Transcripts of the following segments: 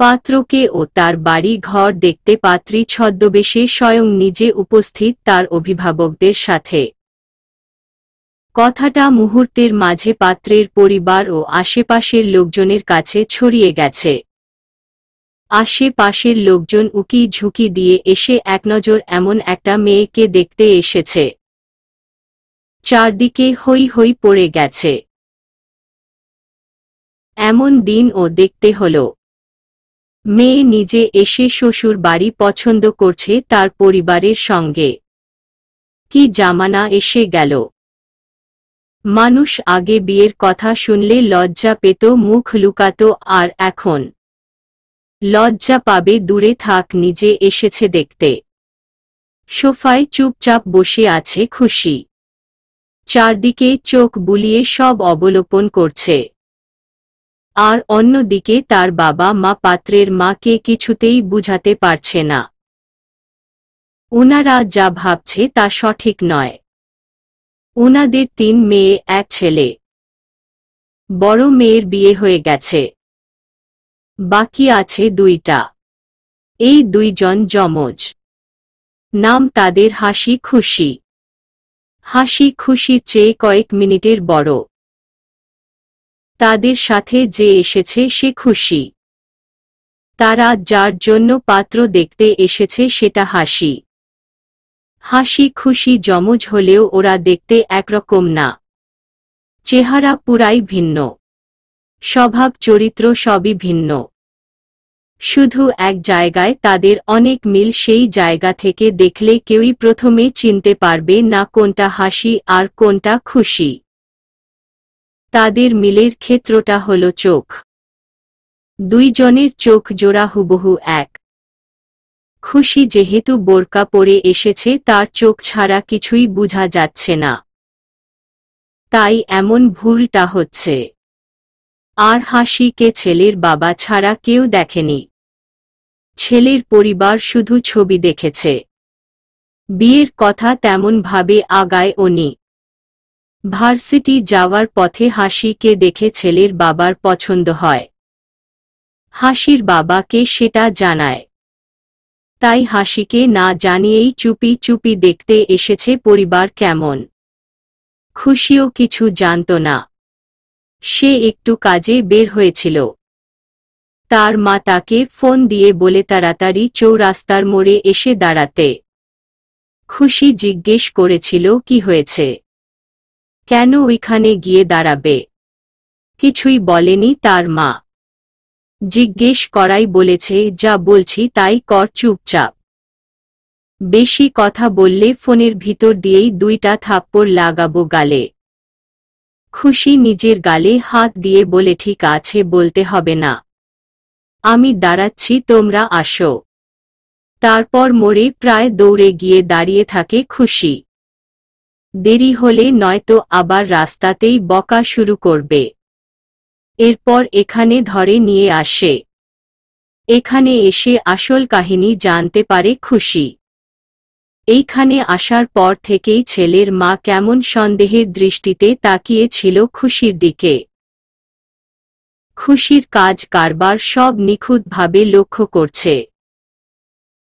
পাত্রকে ও তার বাড়ি ঘর দেখতে পাত্রী ছদ্মবেশে স্বয়ং নিজে উপস্থিত তার অভিভাবকদের সাথে। কথাটা মুহূর্তের মাঝে পাত্রের পরিবার ও আশেপাশের লোকজনের কাছে ছড়িয়ে গেছে। আশেপাশের লোকজন উকি ঝুঁকি দিয়ে এসে একনজর এমন একটা মেয়েকে দেখতে এসেছে। চারদিকে হই হই পড়ে গেছে। এমন দিন ও দেখতে হল। মেয়ে নিজে এসে শ্বশুর বাড়ি পছন্দ করছে তার পরিবারের সঙ্গে। কি জামানা এসে গেল। মানুষ আগে বিয়ের কথা শুনলে লজ্জা পেত, মুখ লুকাত, আর এখন লজ্জা পাবে, দূরে থাক, নিজে এসেছে দেখতে। সোফায় চুপচাপ বসে আছে খুশি। চারদিকে চোখ বুলিয়ে সব অবলোপন করছে। আর অন্যদিকে তার বাবা মা পাত্রের মাকে কিছুতেই বুঝাতে পারছে না। ওনারা যা ভাবছে তা সঠিক নয়। ওনাদের তিন মেয়ে, এক ছেলে। বড় মেয়ের বিয়ে হয়ে গেছে। বাকি আছে দুইটা। এই দুইজন যমজ। নাম তাদের হাসি খুশি। হাসি খুশি চেয়ে কয়েক মিনিটের বড়। তাদের সাথে যে এসেছে সে খুশি। তারা যার জন্য পাত্র দেখতে এসেছে সেটা হাসি। হাসি খুশি যমজ হলেও ওরা দেখতে একরকম না। চেহারা পুরাই ভিন্ন। স্বভাব চরিত্র সবই ভিন্ন। শুধু এক জায়গায় তাদের অনেক মিল সেই জায়গা থেকে দেখলে কেউই প্রথমে চিনতে পারবে না কোনটা হাসি আর কোনটা খুশি। তাদের মিলের ক্ষেত্রটা হল চোখ। দুইজনের চোখ জোড়া হুবহু এক। খুশি যেহেতু বোরকা পরে এসেছে, তার চোখ ছাড়া কিছুই বোঝা যাচ্ছে না। তাই এমন ভুলটা হচ্ছে। আর হাসিকে ছেলের বাবা ছাড়া কেউ দেখেনি। ছেলের পরিবার শুধু ছবি দেখেছে। বিয়ের কথা তেমন ভাবে আগায় উনি ভার্সিটি যাওয়ার পথে হাসিকে দেখে ছেলের বাবার পছন্দ হয়। হাসির বাবাকে সেটা জানায়। তাই হাসিকে না জানিয়েই চুপি চুপি দেখতে এসেছে পরিবার কেমন। খুশিও কিছু জানত না। সে একটু কাজে বের হয়েছিল। তার মা তাকে ফোন দিয়ে বলে তাড়াতাড়ি চৌরাস্তার মোড়ে এসে দাঁড়াতে। খুশি জিজ্ঞেস করেছিল, কি হয়েছে? কেন ওইখানে গিয়ে দাঁড়াবে? কিছুই বলেনি তার মা। জিজ্ঞেস করাই বলেছে, যা বলছি তাই কর চুপচাপ। বেশি কথা বললে ফোনের ভিতর দিয়েই দুইটা থাপ্পড় লাগাবো গালে। খুশি নিজের গালে হাত দিয়ে বলে, ঠিক আছে, বলতে হবে না। আমি দাঁড়াচ্ছি, তোমরা আসো। তারপর মোড়ে প্রায় দৌড়ে গিয়ে দাঁড়িয়ে থাকে খুশি। দেরি হলে নয়তো আবার রাস্তাতেই বকা শুরু করবে। এরপর এখানে ধরে নিয়ে আসে। এখানে এসে আসল কাহিনী জানতে পারে খুশি। এইখানে আসার পর থেকেই ছেলের মা কেমন সন্দেহের দৃষ্টিতে তাকিয়েছিল খুশির দিকে। খুশির কাজ কারবার সব নিখুঁতভাবে লক্ষ্য করছে।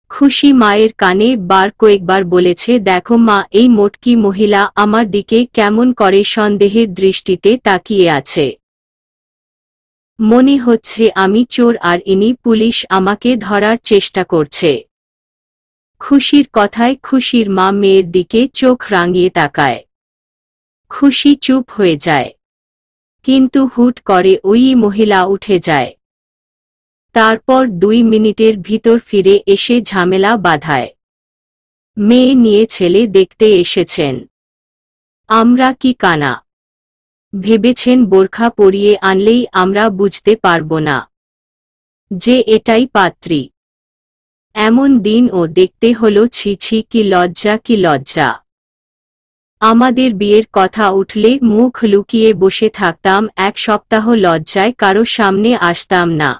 খুশি মায়ের কানে বার কয়েকবার বলেছে, দেখো মা, এই মোটকি মহিলা আমার দিকে কেমন করে সন্দেহের দৃষ্টিতে তাকিয়ে আছে। মনে হচ্ছে আমি চোর আর ইনি পুলিশ আমাকে ধরার চেষ্টা করছে। খুশির কথায় খুশির মা মেয়ের দিকে চোখ রাঙিয়ে তাকায়। খুশি চুপ হয়ে যায়। কিন্তু হুট করে ওই মহিলা উঠে যায়। তারপর দুই মিনিটের ভিতর ফিরে এসে ঝামেলা বাধায়। মেয়ে নিয়ে ছেলে দেখতে এসেছেন। আমরা কি কানা? ভেবেছেন বোরখা পরিয়ে আনলেই আমরা বুঝতে পারব না। যে এটাই পাত্রী। এমন দিন ও দেখতে হলো ছি ছি কি লজ্জা কি লজ্জা। আমাদের বিয়ের কথা উঠলে মুখ লুকিয়ে বসে থাকতাম এক সপ্তাহ লজ্জায় কারও সামনে আসতাম না।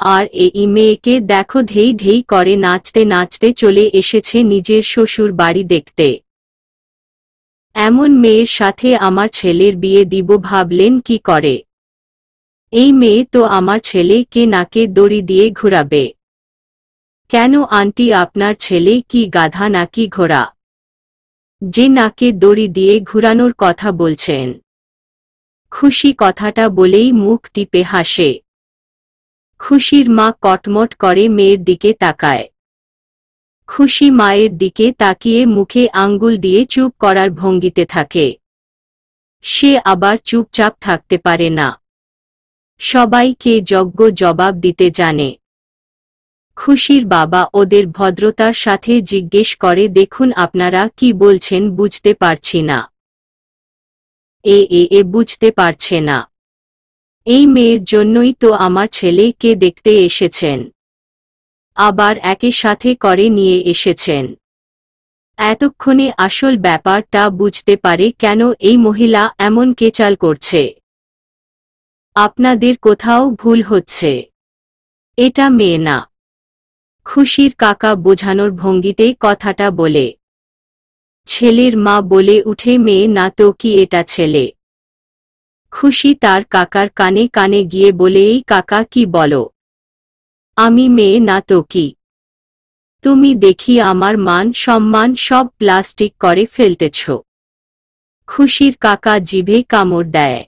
আর এই মেয়েকে দেখো ধেই ধেই করে নাচতে নাচতে চলে এসেছে নিজের শ্বশুর বাড়ি দেখতে। এমন মেয়ের সাথে আমার ছেলের বিয়ে দিব ভাবলেন কি করে? এই মেয়ে তো আমার ছেলেকে নাকে দড়ি দিয়ে ঘুরাবে। কেন আন্টি আপনার ছেলে কি গাধা নাকি ঘোড়া? যে নাকে দড়ি দিয়ে ঘুরানোর কথা বলছেন। খুশি কথাটা বলেই মুখ টিপে হাসে। খুশির মা কটমট করে মেয়ের দিকে তাকায়। খুশি মায়ের দিকে তাকিয়ে মুখে আঙ্গুল দিয়ে চুপ করার ভঙ্গিতে থাকে। সে আবার চুপচাপ থাকতে পারে না। সবাইকে যজ্ঞ জবাব দিতে জানে। খুশির বাবা ওদের ভদ্রতার সাথে জিজ্ঞেস করে, দেখুন আপনারা কি বলছেন বুঝতে পারছি না। এ এ বুঝতে পারছে না। এই মেয়ের জন্যই তো আমার ছেলেকে দেখতে এসেছেন। আবার একে সাথে করে নিয়ে এসেছেন। এতক্ষণে আসল ব্যাপারটা বুঝতে পারে কেন এই মহিলা এমন কেচাল করছে। আপনাদের কোথাও ভুল হচ্ছে। এটা মেয়ে না। খুশির কাকা বোঝানোর ভঙ্গিতে কথাটা বলে, ছেলের মা বলে উঠে মেয়ে, না তো কি এটা ছেলে? খুশি তার কাকার কানে কানে গিয়ে বলে, এই কাকা, কি বলো? আমি মেয়ে না তো কি? তুমি দেখি আমার মান সম্মান সব প্লাস্টিক করে ফেলতেছ। খুশির কাকা জিভে কামড় দেয়।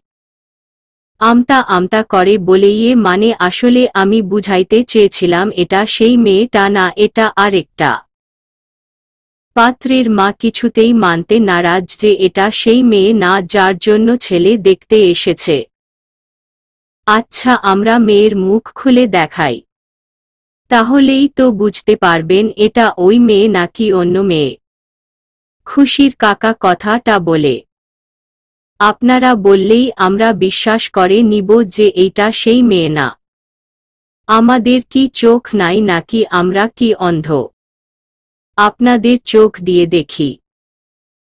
আমতা আমতা করে বলেইয়ে মানে আসলে আমি বুঝাইতে চেয়েছিলাম, এটা সেই মেয়েটা না, এটা আরেকটা। পাত্রের মা কিছুতেই মানতে নারাজ যে এটা সেই মেয়ে না যার জন্য ছেলে দেখতে এসেছে। আচ্ছা আমরা মেয়ের মুখ খুলে দেখাই। তাহলেই তো বুঝতে পারবেন এটা ওই মেয়ে নাকি অন্য মেয়ে। খুশির কাকা কথাটা বলে, আপনারা বললেই আমরা বিশ্বাস করে নিব যে এইটা সেই মেয়ে না। আমাদের কি চোখ নাই নাকি আমরা কি অন্ধ? আপনাদের চোখ দিয়ে দেখি।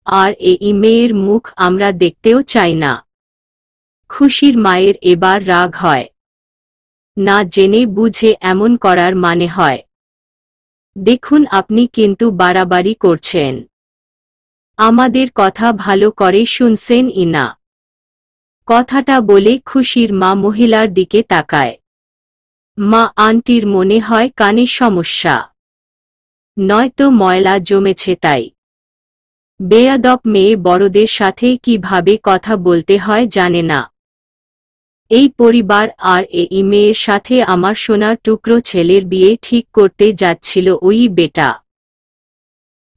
আর এই মেয়ের মুখ আমরা দেখতেও চাই না। খুশির মায়ের এবার রাগ হয়। না জেনে বুঝে এমন করার মানে হয়। দেখুন আপনি কিন্তু বাড়াবাড়ি করছেন। আমাদের কথা ভালো করে শুনছেন ইনা কথাটা বলে খুশির মা মহিলার দিকে তাকায়। মা আন্টির মনে হয় কানে সমস্যা। নয়তো ময়লা জমেছে তাই। বেয়াদব মেয়ে বড়দের সাথে কীভাবে কথা বলতে হয় জানে না। এই পরিবার আর এই মেয়ের সাথে আমার সোনার টুকরো ছেলের বিয়ে ঠিক করতে যাচ্ছিল ওই বেটা।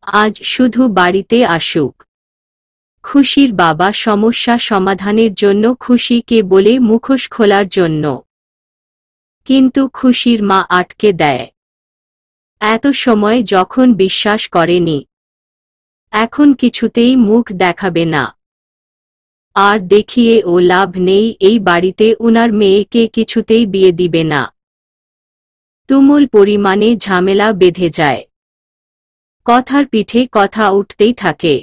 আজ শুধু বাড়িতে আসুক। খুশির বাবা সমস্যা সমাধানের জন্য খুশিকে বলে মুখোশ খোলার জন্য। কিন্তু খুশির মা আটকে দেয়। এত সময় যখন বিশ্বাস করেনি, এখন কিছুতেই মুখ দেখাবে না। আর দেখিয়ে ও লাভ নেই, এই বাড়িতে উনার মেয়েকে কিছুতেই বিয়ে দিবে না। তুমুল পরিমাণে ঝামেলা বেঁধে যায়। কথার পিঠে কথা উঠতেই থাকে।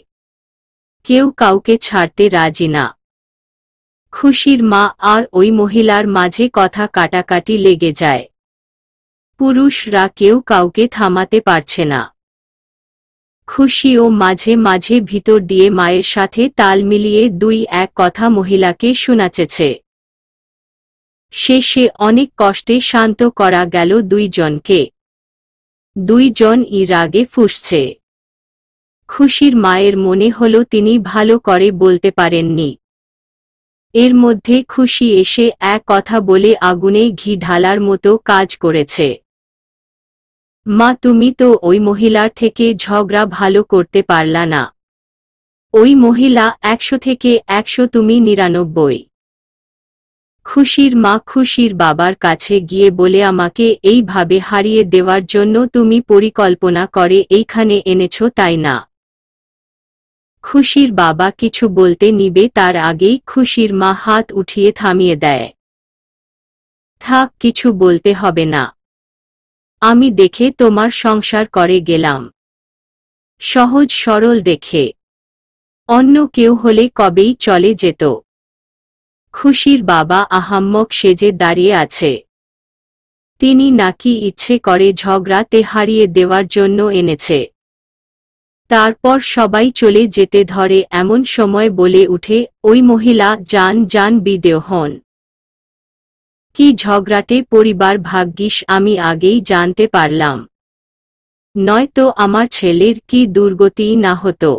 কেউ কাউকে ছাড়তে রাজি না। খুশির মা আর ওই মহিলার মাঝে কথা কাটাকাটি লেগে যায়। পুরুষরা কেউ কাউকে থামাতে পারছে না। খুশিও মাঝে মাঝে ভিতর দিয়ে মায়ের সাথে তাল মিলিয়ে দুই এক কথা মহিলাকে শোনাচেছে। শেষে অনেক কষ্টে শান্ত করা গেল দুইজনকে। দুইজন ই রাগে ফুসছে। খুশির মায়ের মনে হল তিনি ভালো করে বলতে পারেননি। এর মধ্যে খুশি এসে এক কথা বলে আগুনে ঘি ঢালার মতো কাজ করেছে। মা, তুমি তো ওই মহিলার থেকে ঝগড়া ভালো করতে পারলা না। ওই মহিলা একশো থেকে একশো, তুমি নিরানব্বই। খুশির মা, খুশির বাবার কাছে গিয়ে বলে, আমাকে এইভাবে হারিয়ে দেওয়ার জন্য তুমি পরিকল্পনা করে এইখানে এনেছ, তাই না? খুশির বাবা কিছু বলতে নিবে, তার আগেই খুশির মা হাত উঠিয়ে থামিয়ে দেয়। থাক, কিছু বলতে হবে না। আমি দেখে তোমার সংসার করে গেলাম। সহজ সরল দেখে। অন্য কেউ হলে কবেই চলে যেত। খুশির বাবা আহাম্মক সেজে দাঁড়িয়ে আছে। তিনি নাকি ইচ্ছে করে ঝগড়াতে হারিয়ে দেওয়ার জন্য এনেছে। তারপর সবাই চলে যেতে ধরে এমন সময় বলে উঠে, ওই মহিলা, যান যান, বিদেহ হন। কি ঝগড়াটে পরিবার ভাগ্যিস আমি আগেই জানতে পারলাম। নয়তো আমার ছেলের কি দুর্গতি না হতো।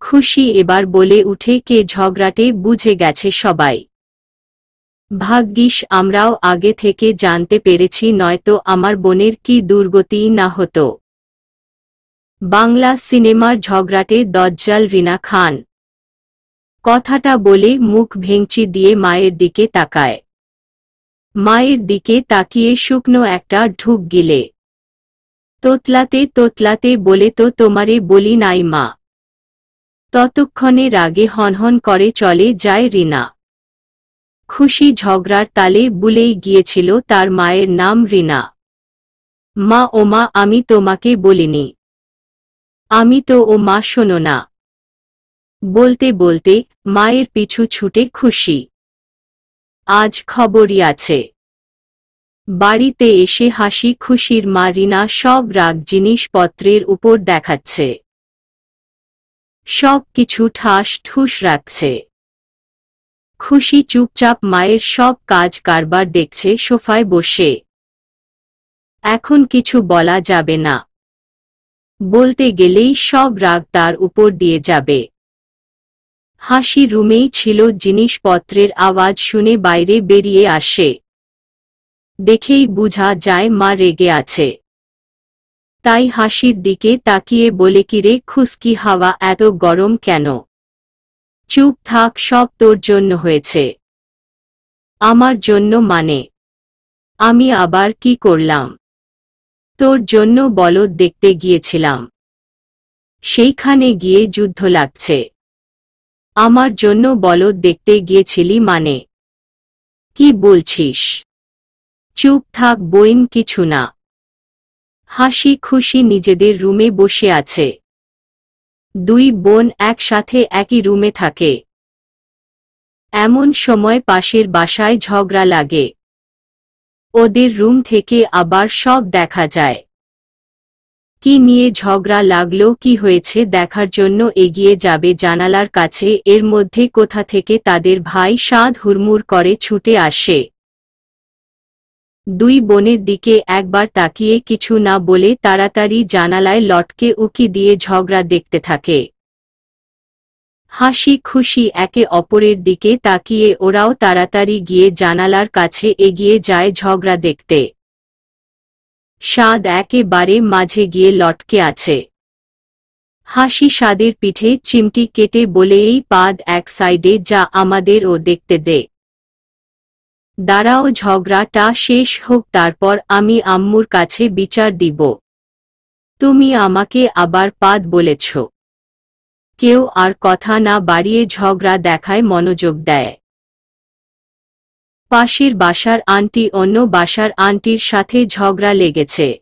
খুশি এবার বলে উঠে কে ঝগড়াটে বুঝে গেছে সবাই। ভাগ্যিস আমরাও আগে থেকে জানতে পেরেছি নয়তো আমার বোনের কি দুর্গতি না হতো। বাংলা সিনেমার ঝগড়াটে দজ্জাল রিনা খান। কথাটা বলে মুখ ভেঙচি দিয়ে মায়ের দিকে তাকায়। মায়ের দিকে তাকিয়ে শুকনো একটা ঢুক গিলে। তোতলাতে তোতলাতে বলে, তো তোমারে বলি নাই মা। ততক্ষণে রাগে হনহন করে চলে যায় রিনা। খুশি ঝগড়ার তালে বুলেই গিয়েছিল তার মায়ের নাম রিনা। মা ও মা, আমি তোমাকে বলিনি। আমি তো ও মা শোনো না। বলতে বলতে মায়ের পিছু ছুটে খুশি। আজ খবরই আছে। বাড়িতে এসে হাসি খুশির মা রিনা সব রাগ জিনিসপত্রের উপর দেখাচ্ছে। সব কিছু ঠাস ঠুস রাখছে। খুশি চুপচাপ মায়ের সব কাজ কারবার দেখছে সোফায় বসে। এখন কিছু বলা যাবে না। বলতে গেলেই সব রাগ তার উপর দিয়ে যাবে। হাসি রুমেই ছিল জিনিসপত্রের আওয়াজ শুনে বাইরে বেরিয়ে আসে। দেখেই বুঝা যায় মা রেগে আছে। তাই হাসির দিকে তাকিয়ে বলে কিরে খুস্কি হাওয়া, এত গরম কেন? চুপ থাক, সব তোর জন্য হয়েছে। আমার জন্য মানে? আমি আবার কি করলাম? তোর জন্য বলদ দেখতে গিয়েছিলাম। সেইখানে গিয়ে যুদ্ধ লাগছে। আমার জন্য বলদ দেখতে গিয়েছিলি মানে। কি বলছিস? চুপ থাক বইন কিছু না। হাসি খুশি নিজেদের রুমে বসে আছে। দুই বোন একসাথে একই রুমে থাকে। এমন সময় পাশের বাসায় ঝগড়া লাগে। ওদের রুম থেকে আবার সব দেখা যায়। কি নিয়ে ঝগড়া লাগল, কি হয়েছে দেখার জন্য এগিয়ে যাবে জানালার কাছে, এর মধ্যে কোথা থেকে তাদের ভাই সাঁধ হুড়মুড় করে ছুটে আসে। দুই বোনের দিকে একবার তাকিয়ে কিছু না বলে তাড়াতাড়ি জানালায় লটকে উকি দিয়ে ঝগড়া দেখতে থাকে। হাসি খুশি একে অপরের দিকে তাকিয়ে ওরাও তাড়াতাড়ি গিয়ে জানালার কাছে এগিয়ে যায় ঝগড়া দেখতে। স্বাদ একেবারে মাঝে গিয়ে লটকে আছে। হাসি স্বাদের পিঠে চিমটি কেটে বলে, এই পাদ এক সাইডে যা আমাদের ও দেখতে দে। দাঁড়াও, ঝগড়াটা শেষ হোক, তারপর আমি আম্মুর কাছে বিচার দিব। তুমি আমাকে আবার পাদ বলেছ। কেউ আর কথা না বাড়িয়ে ঝগড়া দেখায় মনোযোগ দেয়। পাশের বাসার আন্টি অন্য বাসার আন্টির সাথে ঝগড়া লেগেছে।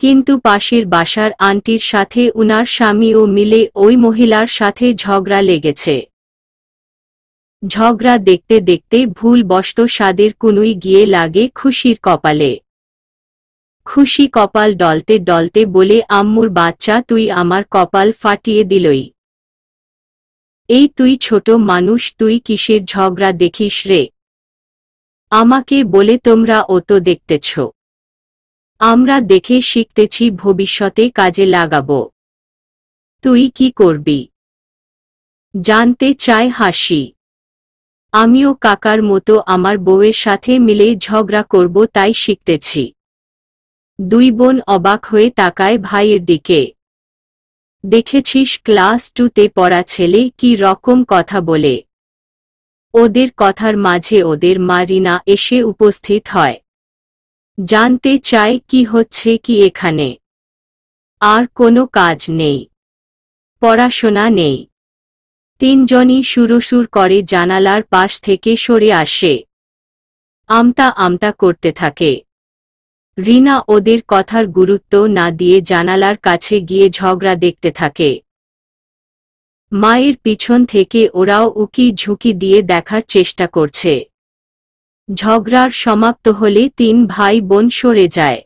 কিন্তু পাশের বাসার আন্টির সাথে উনার স্বামীও মিলে ওই মহিলার সাথে ঝগড়া লেগেছে। ঝগড়া দেখতে দেখতে ভুল বস্ত স্বাদের কুনুই গিয়ে লাগে খুশির কপালে। খুশি কপাল ডলতে ডলতে বলে, আম্মুর বাচ্চা, তুই আমার কপাল ফাটিয়ে দিলই। এই তুই ছোট মানুষ, তুই কিসের ঝগড়া দেখিস রে? আমাকে বলে তোমরা ও তো দেখতেছ। আমরা দেখে শিখতেছি ভবিষ্যতে কাজে লাগাব। তুই কি করবি? জানতে চায় হাসি। আমিও কাকার মতো আমার বউয়ের সাথে মিলে ঝগড়া করব তাই শিখতেছি। দুই বোন অবাক হয়ে তাকায় ভাইয়ের দিকে। দেখেছিস ক্লাস টুতে পড়া ছেলে কি রকম কথা বলে। ওদের কথার মাঝে ওদের মারিনা এসে উপস্থিত হয়। জানতে চায় কি হচ্ছে কি এখানে। আর কোনো কাজ নেই। পড়াশোনা নেই। তিনজনই সুরসুর করে জানালার পাশ থেকে সরে আসে। আমতা আমতা করতে থাকে। রিনা ওদের কথার গুরুত্ব না দিয়ে জানালার কাছে গিয়ে ঝগড়া দেখতে থাকে। মায়ের পিছন থেকে ওরাও উকি ঝুঁকি দিয়ে দেখার চেষ্টা করছে। ঝগড়ার সমাপ্ত হলে তিন ভাই বোন সরে যায়।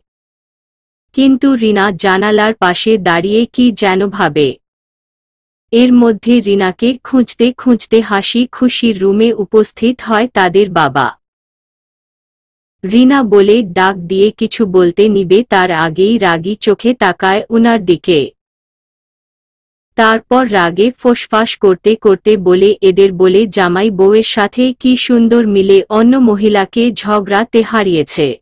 কিন্তু রিনা জানালার পাশে দাঁড়িয়ে কি যেন ভাবে। এর মধ্যে রিনাকে খুঁজতে খুঁজতে হাসি খুশির রুমে উপস্থিত হয় তাদের বাবা। রিনা বলে, ডাক দিয়ে কিছু বলতে নিবে। তার আগেই রাগী চোখে তাকায় উনার দিকে। তারপর রাগে ফোসফাস করতে করতে বলে, এদের বলে জামাই বউয়ের সাথে কি সুন্দর মিলে, অন্য মহিলাকে ঝগড়াতে হারিয়েছে।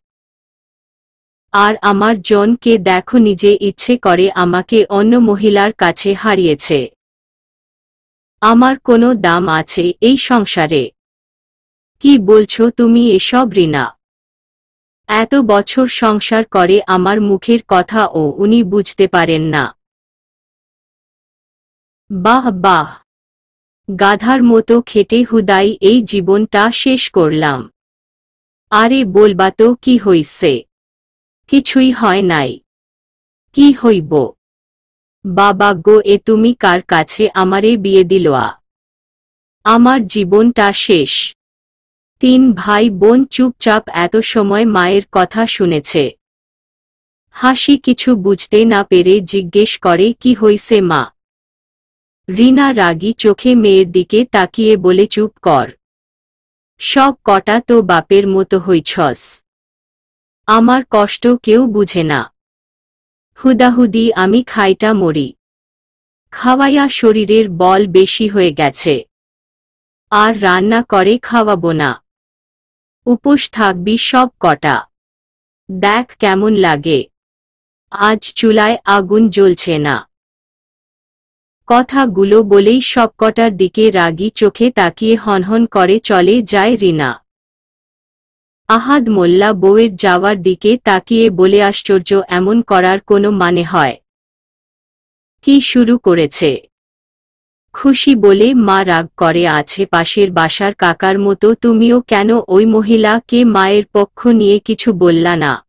আর আমার জনকে দেখো নিজে ইচ্ছে করে আমাকে অন্য মহিলার কাছে হারিয়েছে। আমার কোনো দাম আছে এই সংসারে। কি বলছো তুমি এসব, রিনা? এত বছর সংসার করে আমার মুখের কথা ও উনি বুঝতে পারেন না। বাহ বাহ। গাধার মতো খেটে হুদাই এই জীবনটা শেষ করলাম। আরে বলবা তো কি হইছে? কিছুই হয় নাই। কি হইব? বাবা গো, এ তুমি কার কাছে আমারে বিয়ে দিলোয়া আমার জীবনটা শেষ। তিন ভাই বোন চুপচাপ এত সময় মায়ের কথা শুনেছে। হাসি কিছু বুঝতে না পেরে জিজ্ঞেস করে, কি হইছে মা? রিনা রাগী চোখে মেয়ের দিকে তাকিয়ে বলে, চুপ কর। সব কটা তো বাপের মতো হইছস আমার কষ্ট কেউ বুঝে না। হুদাহুদি, আমি খাইটা মরি। খাওয়াইয়া শরীরের বল বেশি হয়ে গেছে। আর রান্না করে খাওয়াবো না। উপোস থাকবি সব কটা। দেখ কেমন লাগে। আজ চুলায় আগুন জ্বলছে না। কথাগুলো বলেই সবকটার দিকে রাগী চোখে তাকিয়ে হনহন করে চলে যায় রিনা। আহাদ মোল্লা বউয়ের যাওয়ার দিকে তাকিয়ে বলে, আশ্চর্য, এমন করার কোনো মানে হয়? কি শুরু করেছে? খুশি বলে, মা রাগ করে আছে পাশের বাসার কাকার মতো, তুমিও কেন ওই মহিলাকে মায়ের পক্ষ নিয়ে কিছু বললা না?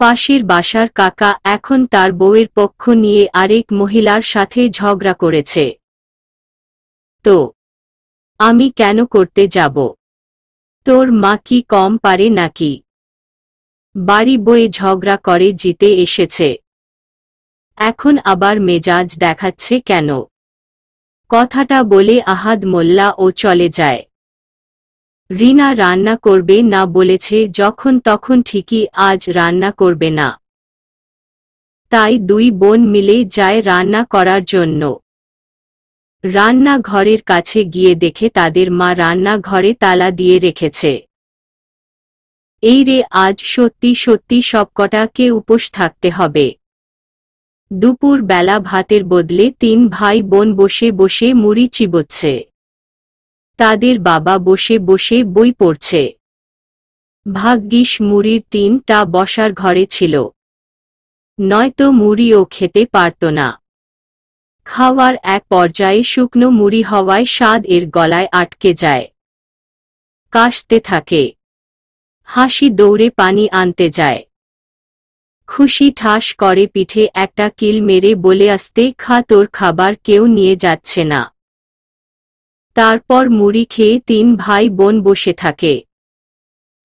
পাশের বাসার কাকা এখন তার বউয়ের পক্ষ নিয়ে আরেক মহিলার সাথে ঝগড়া করেছে। তো, আমি কেন করতে যাব? তোর মা কি কম পারে নাকি? বাড়ি বয়ে ঝগড়া করে জিতে এসেছে। এখন আবার মেজাজ দেখাচ্ছে কেন? কথাটা বলে আহাদ মোল্লা ও চলে যায়। রিনা রান্না করবে না বলেছে, যখন তখন ঠিকই আজ রান্না করবে না। তাই দুই বোন মিলে যায় রান্না করার জন্য। রান্না ঘরের কাছে গিয়ে দেখে তাদের মা রান্না ঘরে তালা দিয়ে রেখেছে। এই রে, আজ সত্যি সত্যি সবকটাকে উপোস থাকতে হবে। দুপুর বেলা ভাতের বদলে তিন ভাই বোন বসে বসে মুড়ি চিবোচ্ছে। তাদের বাবা বসে বসে বই পড়ছে। ভাগ্যিস মুড়ির টিনটা বসার ঘরে ছিল। নয়তো মুড়িও খেতে পারত না। খাওয়ার এক পর্যায়ে শুকনো মুড়ি হওয়ায় স্বাদ এর গলায় আটকে যায়। কাশতে থাকে। হাসি দৌড়ে পানি আনতে যায়। খুশি ঠাস করে পিঠে একটা কিল মেরে বলে আসতে খা তোর খাবার কেউ নিয়ে যাচ্ছে না। তারপর মুড়ি খেয়ে তিন ভাই বোন বসে থাকে।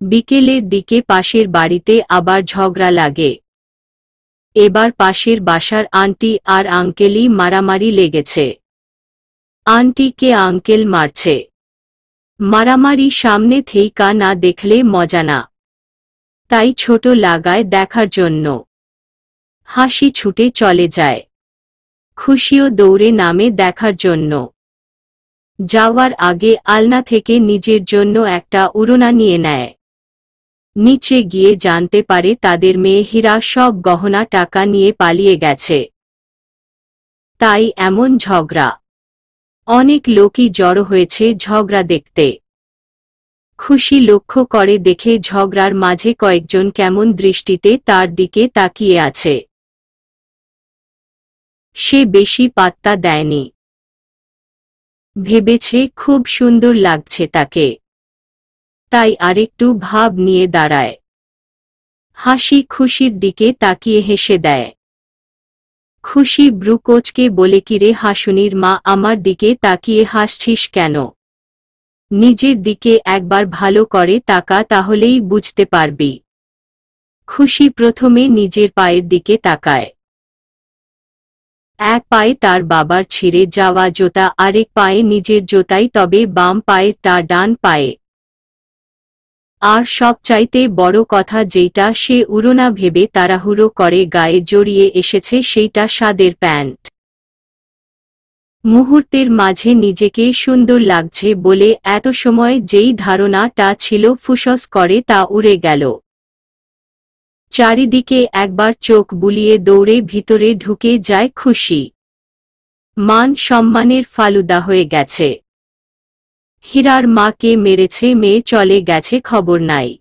বিকেলের দিকে পাশের বাড়িতে আবার ঝগড়া লাগে। এবার পাশের বাসার আন্টি আর আঙ্কেলই মারামারি লেগেছে। আন্টিকে আঙ্কেল মারছে। মারামারি সামনে থেইকা না দেখলে মজা না। তাই ছোট লাগায় দেখার জন্য। হাসি ছুটে চলে যায়। খুশিও দৌড়ে নামে দেখার জন্য। যাওয়ার আগে আলনা থেকে নিজের জন্য একটা উড়োনা নিয়ে নেয়। নিচে গিয়ে জানতে পারে তাদের মেয়ে হীরা সব গহনা টাকা নিয়ে পালিয়ে গেছে। তাই এমন ঝগড়া। অনেক লোকই জড়ো হয়েছে ঝগড়া দেখতে। খুশি লক্ষ্য করে দেখে ঝগড়ার মাঝে কয়েকজন কেমন দৃষ্টিতে তার দিকে তাকিয়ে আছে। সে বেশি পাত্তা দেয়নি। ভেবেছে খুব সুন্দর লাগছে তাকে। তাই আরেকটু ভাব নিয়ে দাঁড়ায়। হাসি খুশির দিকে তাকিয়ে হেসে দেয়। খুশি ব্রুকোচকে বলে, কিরে হাসুনির মা, আমার দিকে তাকিয়ে হাসছিস কেন? নিজের দিকে একবার ভালো করে তাকা, তাহলেই বুঝতে পারবি। খুশি প্রথমে নিজের পায়ের দিকে তাকায়। এক পায়ে তার বাবার ছিঁড়ে যাওয়া জোতা, আরেক পায়ে নিজের জোতাই, তবে বাম পায়ে তার ডান পায়ে। আর সবচাইতে বড় কথা যেটা সে উড়োনা ভেবে তাড়াহুড়ো করে গায়ে জড়িয়ে এসেছে, সেইটা স্বাদের প্যান্ট। মুহূর্তের মাঝে নিজেকে সুন্দর লাগছে বলে এত সময় যেই ধারণাটা ছিল ফুসস করে তা উড়ে গেল। চারিদিকে একবার চোখ বুলিয়ে দৌড়ে ভিতরে ঢুকে যায় খুশি। মান সম্মানের ফালুদা হয়ে গেছে। হীরার মাকে মেরেছে, মেয়ে চলে গেছে, খবর নাই।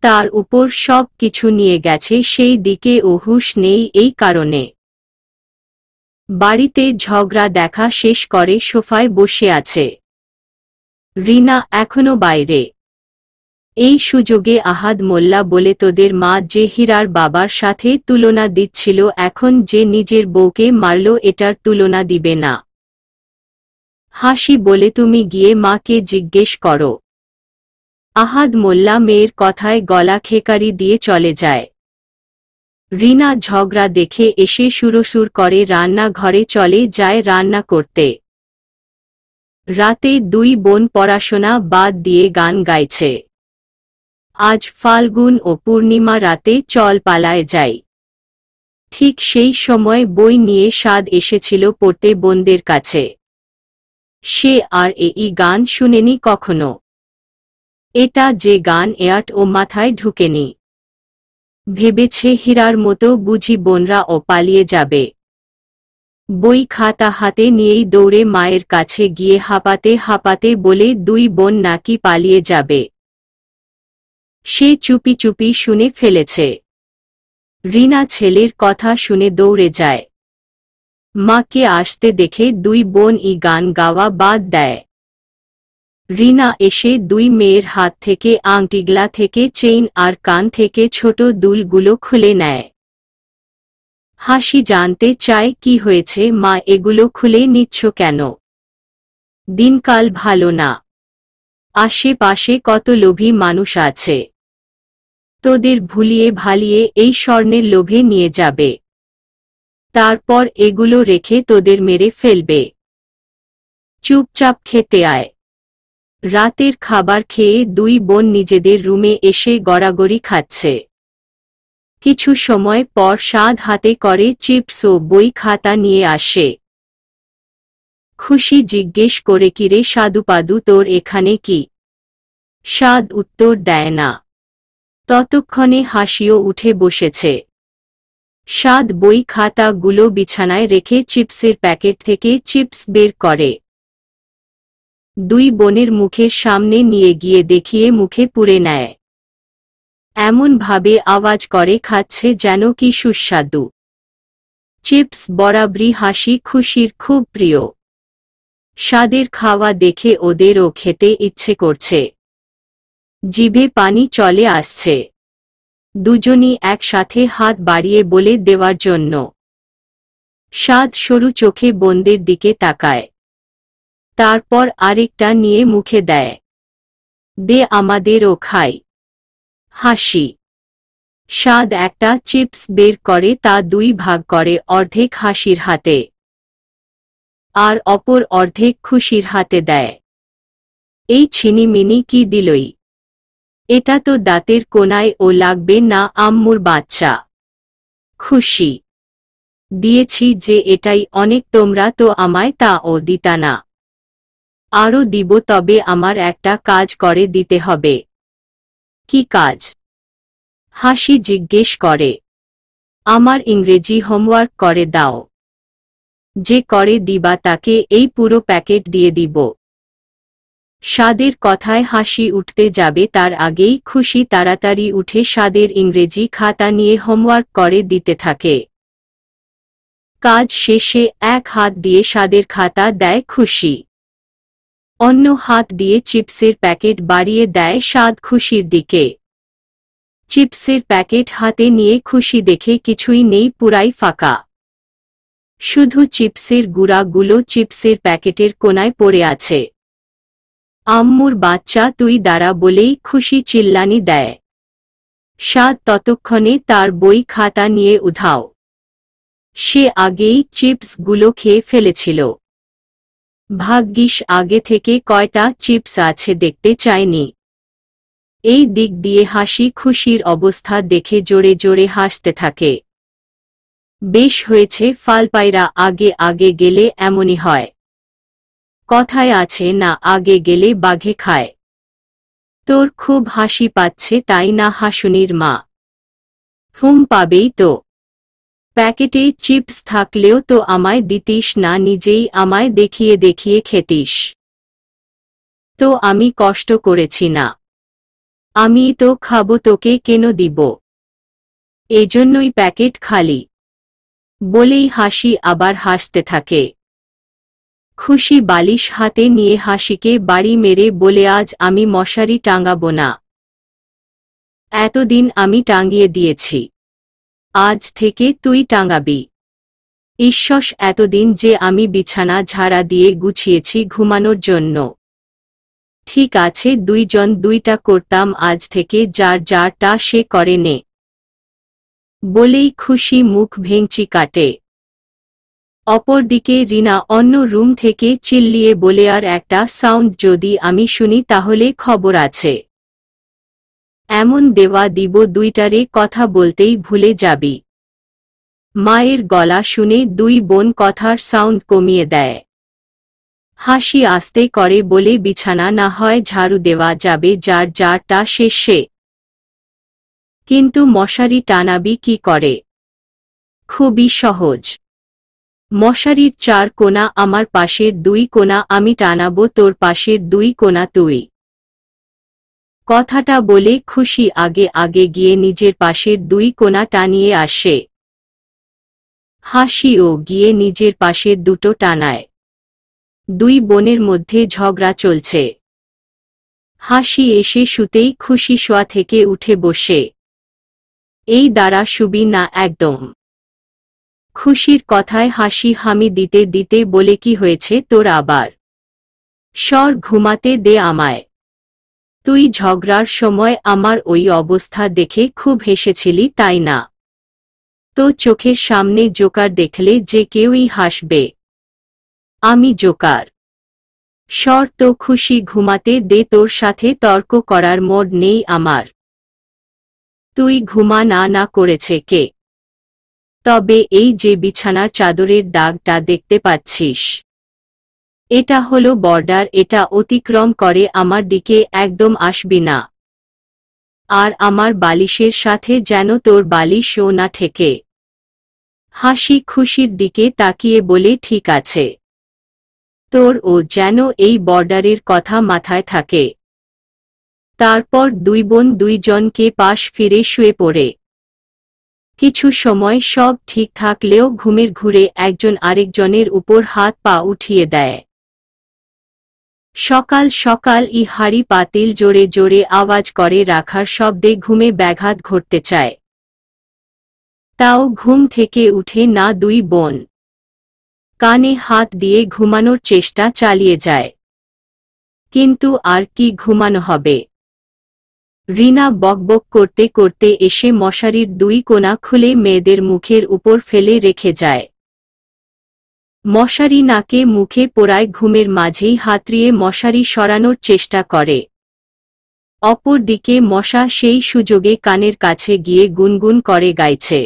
তার উপর সব কিছু নিয়ে গেছে, সেই দিকে ও হুশ নেই এই কারণে। বাড়িতে ঝগড়া দেখা শেষ করে, সোফায় বসে আছে। রিনা এখনও বাইরে। এই সুযোগে আহাদ মোল্লা বলে তোদের মা যে হীরার বাবার সাথে তুলনা দিচ্ছিল, এখন যে নিজের বউকে মারল এটার তুলনা দিবে না। হাসি বলে তুমি গিয়ে মাকে জিজ্ঞেস করো। আহাদ মোল্লা মেয়ের কথায় গলা খেকারি দিয়ে চলে যায়। রিনা ঝগড়া দেখে এসে সুরসুর করে রান্না ঘরে চলে যায় রান্না করতে। রাতে দুই বোন পড়াশোনা বাদ দিয়ে গান গাইছে। আজ ফাল্গুন ও পূর্ণিমা রাতে চল পালায় যাই। ঠিক সেই সময় বই নিয়ে স্বাদ এসেছিল পড়তে বোনদের কাছে। সে আর এই গান শুনেনি কখনো। এটা যে গান এয়াট ও মাথায় ঢুকেনি। ভেবেছে হীরার মতো বুঝি বোনরা ও পালিয়ে যাবে। বই খাতা হাতে নিয়েই দৌড়ে মায়ের কাছে গিয়ে হাঁপাতে হাঁপাতে বলে দুই বোন নাকি পালিয়ে যাবে। সে চুপি চুপি শুনে ফেলেছে। রিনা ছেলের কথা শুনে দৌড়ে যায়। মাকে আসতে দেখে দুই বোন ই গান গাওয়া বাদ দেয়। রিনা এসে দুই মেয়ের হাত থেকে, আংটিগলা থেকে, চেইন আর কান থেকে ছোট দুলগুলো খুলে নেয়। হাসি জানতে চায়, কি হয়েছে? মা, এগুলো খুলে নিচ্ছ কেন? দিনকাল ভালো না। আশেপাশে কত লোভী মানুষ আছে। তোদের ভুলিয়ে ভালিয়ে এই স্বর্ণের লোভে নিয়ে যাবে। তারপর এগুলো রেখে তোদের মেরে ফেলবে। চুপচাপ খেতে আয়। রাতের খাবার খেয়ে দুই বোন নিজেদের রুমে এসে গড়াগড়ি খাচ্ছে। কিছু সময় পর স্বাদ হাতে করে চিপস ও বই খাতা নিয়ে আসে। খুশি জিজ্ঞেস করে, কিরে সাধুপাদু, তোর এখানে কি? স্বাদ উত্তর দেয় না। ততক্ষণে হাসিও উঠে বসেছে। স্বাদ বই খাতাগুলো বিছানায় রেখে চিপসের প্যাকেট থেকে চিপস বের করে। দুই বোনের মুখের সামনে নিয়ে গিয়ে দেখিয়ে মুখে পুড়ে নেয়। এমন ভাবে আওয়াজ করে খাচ্ছে যেন কি সুস্বাদু। চিপস বরাবরই হাসি খুশির খুব প্রিয়। স্বাদের খাওয়া দেখে ওদেরও খেতে ইচ্ছে করছে। জিভে পানি চলে আসছে। দুজনই একসাথে হাত বাড়িয়ে বলে দেওয়ার জন্য। স্বাদ সরু চোখে বোনদের দিকে তাকায়। তারপর আরেকটা নিয়ে মুখে দেয়। দে আমাদেরও খাই। হাসি। স্বাদ একটা চিপস বের করে তা দুই ভাগ করে অর্ধেক হাসির হাতে। আর অপর অর্ধেক খুশির হাতে দেয়। এই ছিনিমিনি কি দিলই? এটা তো দাঁতের কোনায় ও লাগবে না, আম্মুর বাচ্চা। খুশি। দিয়েছি যে এটাই অনেক, তোমরা তো আমায় তা ও দিতা না। আরও দিব তবে আমার একটা কাজ করে দিতে হবে। কি কাজ? হাসি জিজ্ঞেস করে। আমার ইংরেজি হোমওয়ার্ক করে দাও। যে করে দিবা তাকে এই পুরো প্যাকেট দিয়ে দিব। স্বাদের কথায় হাসি উঠতে যাবে তার আগেই খুশি তাড়াতাড়ি উঠে স্বাদের ইংরেজি খাতা নিয়ে হোমওয়ার্ক করে দিতে থাকে। কাজ শেষে এক হাত দিয়ে স্বাদের খাতা দেয় খুশি। অন্য হাত দিয়ে চিপসের প্যাকেট বাড়িয়ে দেয় স্বাদ খুশির দিকে। চিপসের প্যাকেট হাতে নিয়ে খুশি দেখে কিছুই নেই পুরাই ফাঁকা। শুধু চিপসের গুঁড়াগুলো চিপসের প্যাকেটের কোনায় পড়ে আছে। আম্মুর বাচ্চা তুই দাঁড়া বলেই খুশি চিল্লানি দেয়। স্বাদ ততক্ষণে তার বই খাতা নিয়ে উধাও। সে আগেই চিপসগুলো খেয়ে ফেলেছিল। ভাগ্যিস আগে থেকে কয়টা চিপস আছে দেখতে চায়নি। এই দিক দিয়ে হাসি খুশির অবস্থা দেখে জোরে জোরে হাসতে থাকে। বেশ হয়েছে ফালপাইরা আগে আগে গেলে এমনই হয়। কথায় আছে, না, আগে গেলে বাঘে খায়। তোর খুব হাসি পাচ্ছে, তাই না, হাসুনির মা? হুম পাবেই তো। প্যাকেটে চিপস থাকলেও তো আমায় দিতিস না, নিজেই আমায় দেখিয়ে দেখিয়ে খেতিস। তো আমি কষ্ট করেছি না। আমি তো খাব, তোকে কেন দিব? এজন্যই প্যাকেট খালি। বলেই হাসি আবার হাসতে থাকে। খুশি বালিশ হাতে নিয়ে হাসিকে বাড়ি মেরে বলে, আজ আমি মশারি টাঙাবো না। এতদিন আমি টাঙিয়ে দিয়েছি। আজ থেকে তুই টাঙাবি। ঈশ্বস এতদিন যে আমি বিছানা ঝাড়া দিয়ে গুছিয়েছি ঘুমানোর জন্য। ঠিক আছে, দুইজন দুইটা করতাম আজ থেকে, যার যারটা সে করে নে। বলেই খুশি মুখ ভেঙচি কাটে। অপরদিকে রিনা অন্য রুম থেকে চিল্লিয়ে বলে, আর একটা সাউন্ড যদি আমি শুনি তাহলে খবর আছে। এমন দেওয়া দিব দুইটারে কথা বলতেই ভুলে যাবি। মায়ের গলা শুনে দুই বোন কথার সাউন্ড কমিয়ে দেয়। হাসি আস্তে করে বলে, বিছানা না হয় ঝাড়ু দেওয়া যাবে, যার যারটা শেষে কিন্তু মশারি টানাবি কি করে? খুবই সহজ। মশারির চার কোনা আমার পাশের দুই কোনা আমি টানাবো, তোর পাশের দুই কোনা তুই। কথাটা বলে খুশি আগে আগে গিয়ে নিজের পাশের দুই কোনা টানিয়ে আসে। হাসিও গিয়ে নিজের পাশের দুটো টানায়। দুই বোনের মধ্যে ঝগড়া চলছে। হাসি এসে শুতেই খুশি শোয়া থেকে উঠে বসে। এই দ্বারা শুবি না একদম। খুশির কথায় হাসি হামি দিতে দিতে বলে কি হয়েছে তোর আবার? স্বর ঘুমাতে দে আমায়। তুই ঝগড়ার সময় আমার ওই অবস্থা দেখে খুব হেসেছিলি, তাই না? তো চোখের সামনে জোকার দেখলে যে কেউই হাসবে। আমি জোকার। স্বর তো খুশি ঘুমাতে দে তোর সাথে তর্ক করার মোড নেই আমার। তুই ঘুমা না না করেছে কে? তবে এই যে বিছানার চাদরের দাগটা দেখতে পাচ্ছিস। এটা হলো বর্ডার, এটা অতিক্রম করে আমার দিকে একদম আসবি না। আর আমার বালিশের সাথে যেন তোর বালিশও না ঠেকে। হাসি খুশির দিকে তাকিয়ে বলে, ঠিক আছে। তোর ও যেন এই বর্ডারের কথা মাথায় থাকে। তারপর দুই বোন দুইজনকে পাশ ফিরে শুয়ে পড়ে। কিছু সময় সব ঠিক থাকলেও ঘুমের ঘুরে একজন আরেকজনের উপর হাত পা উঠিয়ে দেয়। সকাল সকাল ই হাড়ি পাতিল জোরে জোরে আওয়াজ করে রাখার শব্দে ঘুমে ব্যাঘাত ঘটতে চায়। তাও ঘুম থেকে উঠে না দুই বোন। কানে হাত দিয়ে ঘুমানোর চেষ্টা চালিয়ে যায়। কিন্তু আর কি ঘুমানো হবে? রিনা বকবক করতে করতে এসে মশারির দুই কোনা খুলে মেয়েদের মুখের উপর ফেলে রেখে যায়। মশারি নাকে মুখে পোড়ায় ঘুমের মাঝেই হাতড়িয়ে মশারি সরানোর চেষ্টা করে। অপর দিকে মশা সেই সুযোগে কানের কাছে গিয়ে গুনগুন করে গাইছে।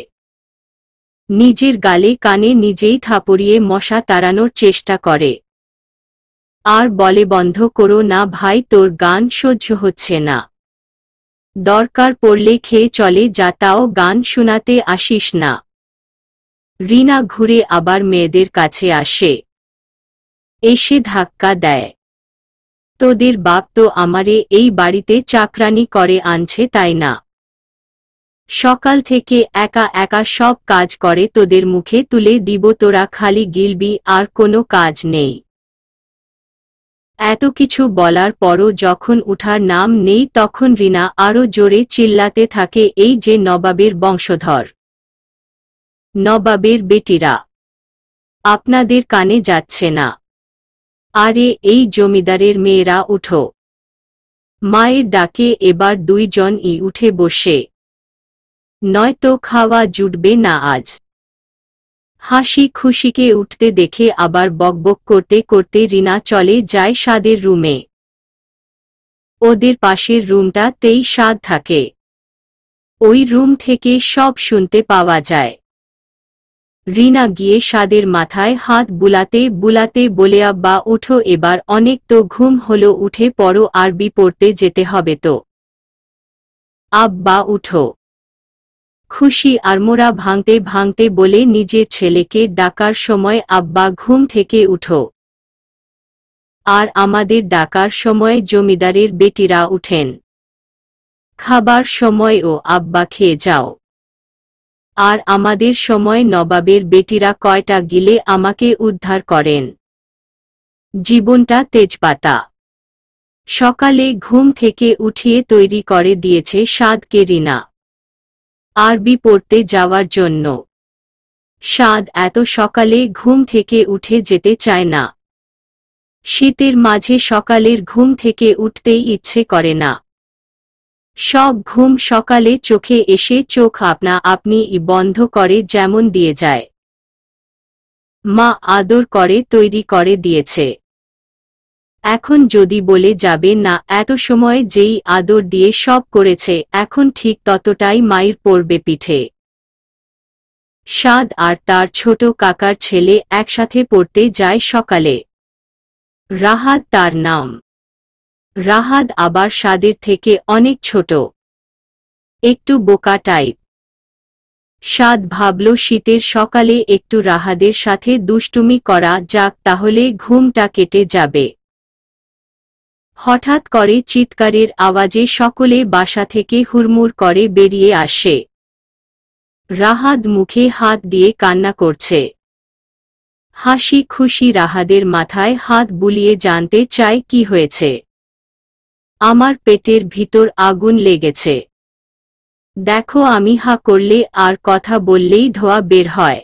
নিজের গালে কানে নিজেই থাপড়িয়ে মশা তাড়ানোর চেষ্টা করে। আর বলে বন্ধ করো না ভাই, তোর গান সহ্য হচ্ছে না। দরকার পড়লে খেয়ে চলে যা তাও গান শোনাতে আসিস না। রিনা ঘুরে আবার মেয়েদের কাছে আসে। এসে ধাক্কা দেয়। তোদের বাপ তো আমারে এই বাড়িতে চাকরানি করে আনছে, তাই না? সকাল থেকে একা একা সব কাজ করে তোদের মুখে তুলে দিব, তোরা খালি গিলবি, আর কোনো কাজ নেই। এত কিছু বলার পরও যখন উঠার নাম নেই তখন রিনা আরও জোরে চিল্লাতে থাকে এই যে নবাবের বংশধর। নবাবের বেটিরা, আপনাদের কানে যাচ্ছে না। আরে এই জমিদারের মেয়েরা উঠো। মায়ের ডাকে এবার দুইজন ই উঠে বসে। নয়তো খাওয়া জুটবে না আজ। হাসি খুশিকে উঠতে দেখে আবার বকবক করতে করতে রিনা চলে যায় সাদের রুমে। ওদের পাশের রুমটাতেই স্বাদ থাকে। ওই রুম থেকে সব শুনতে পাওয়া যায়। রিনা গিয়ে স্বাদের মাথায় হাত বুলাতে বুলাতে বলে, আব্বা উঠো এবার, অনেক তো ঘুম হলো, উঠে পড়ো, আরবি পড়তে যেতে হবে তো। আব্বা, উঠো। খুশি আরমোরা ভাঙতে ভাঙতে বলে নিজের ছেলেকে ডাকার সময়, আব্বা, ঘুম থেকে উঠো। আর আমাদের ডাকার সময় জমিদারের বেটিরা উঠেন। খাবার সময় ও, আব্বা, খেয়ে যাও। আর আমাদের সময় নবাবের বেটিরা কয়টা গিলে আমাকে উদ্ধার করেন। জীবনটা তেজপাতা। সকালে ঘুম থেকে উঠিয়ে তৈরি করে দিয়েছে সাদকে রিনা। আরবি পড়তে যাওয়ার জন্য। সাদ এত সকালে ঘুম থেকে উঠে যেতে চায় না। শীতের মাঝে সকালের ঘুম থেকে উঠতেই ইচ্ছে করে না। সব ঘুম সকালে চোখে এসে চোখ আপনা আপনি বন্ধ করে যেমন দিয়ে যায়। মা আদর করে, তৈরি করে দিয়েছে। এখন যদি বলে যাবে, না, এত সময় যেই আদর দিয়ে সব করেছে, এখন ঠিক ততটাই মায়ের পড়বে পিঠে। সাদ আর তার ছোট কাকার ছেলে একসাথে পড়তে যায় সকালে। রাহাত তার নাম। রাহাত আবার সাদের থেকে অনেক ছোট। একটু বোকা টাইপ। সাদ ভাবল, শীতের সকালে একটু রাহাদের সাথে দুষ্টুমি করা যাক, তাহলে ঘুমটা কেটে যাবে। হঠাৎ করে চিৎকারের আওয়াজে সকলে বাসা থেকে হুড়মুড় করে বেরিয়ে আসে। রাহাদ মুখে হাত দিয়ে কান্না করছে। হাসি খুশি রাহাদের মাথায় হাত বুলিয়ে জানতে চায় কি হয়েছে। আমার পেটের ভিতর আগুন লেগেছে। দেখো আমি হা করলে আর কথা বললেই ধোয়া বের হয়।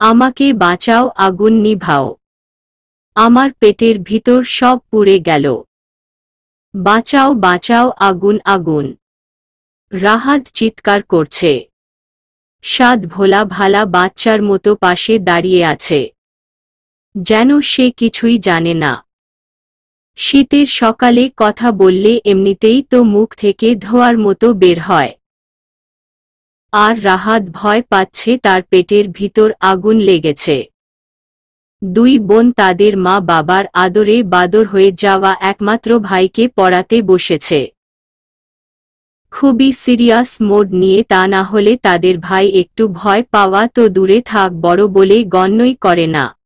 আমাকে বাঁচাও, আগুন নিভাও। আমার পেটের ভিতর সব পুড়ে গেল। বাঁচাও বাঁচাও, আগুন আগুন। রাহাত চিৎকার করছে। সাদ ভোলা ভালা বাচ্চার মতো পাশে দাঁড়িয়ে আছে। যেন সে কিছুই জানে না। শীতের সকালে কথা বললে এমনিতেই তো মুখ থেকে ধোয়ার মতো বের হয়। আর রাহাত ভয় পাচ্ছে তার পেটের ভিতর আগুন লেগেছে। দুই বোন তাদের মা বাবার আদরে বাদর হয়ে যাওয়া একমাত্র ভাইকে পড়াতে বসেছে। খুবই সিরিয়াস মোড নিয়ে তা না হলে তাদের ভাই একটু ভয় পাওয়া তো দূরে থাক বড় বলে গণ্যই করে না।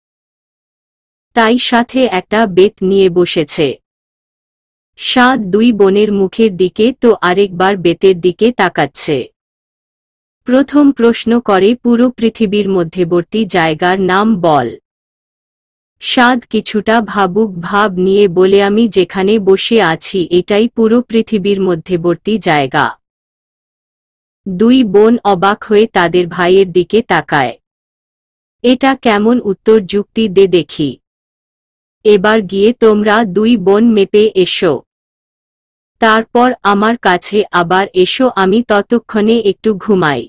তাই সাথে একটা বেত নিয়ে বসেছে। সাত দুই বোনের মুখের দিকে তো আরেকবার বেতের দিকে তাকাচ্ছে। প্রথম প্রশ্ন করে পুরো পৃথিবীর মধ্যবর্তী জায়গার নাম বল। সাদ কিছুটা ভাবুক ভাব নিয়ে বলে, আমি যেখানে বসে আছি, এটাই পুরো পৃথিবীর মধ্যবর্তী জায়গা দুই বোন অবাক হয়ে তাদের ভাইয়ের দিকে তাকায়। এটা কেমন উত্তর যুক্তি দে দেখি। এবার গিয়ে তোমরা দুই বোন মেপে এসো। তারপর আমার কাছে আবার এসো, আমি ততক্ষণে একটু ঘুমাই।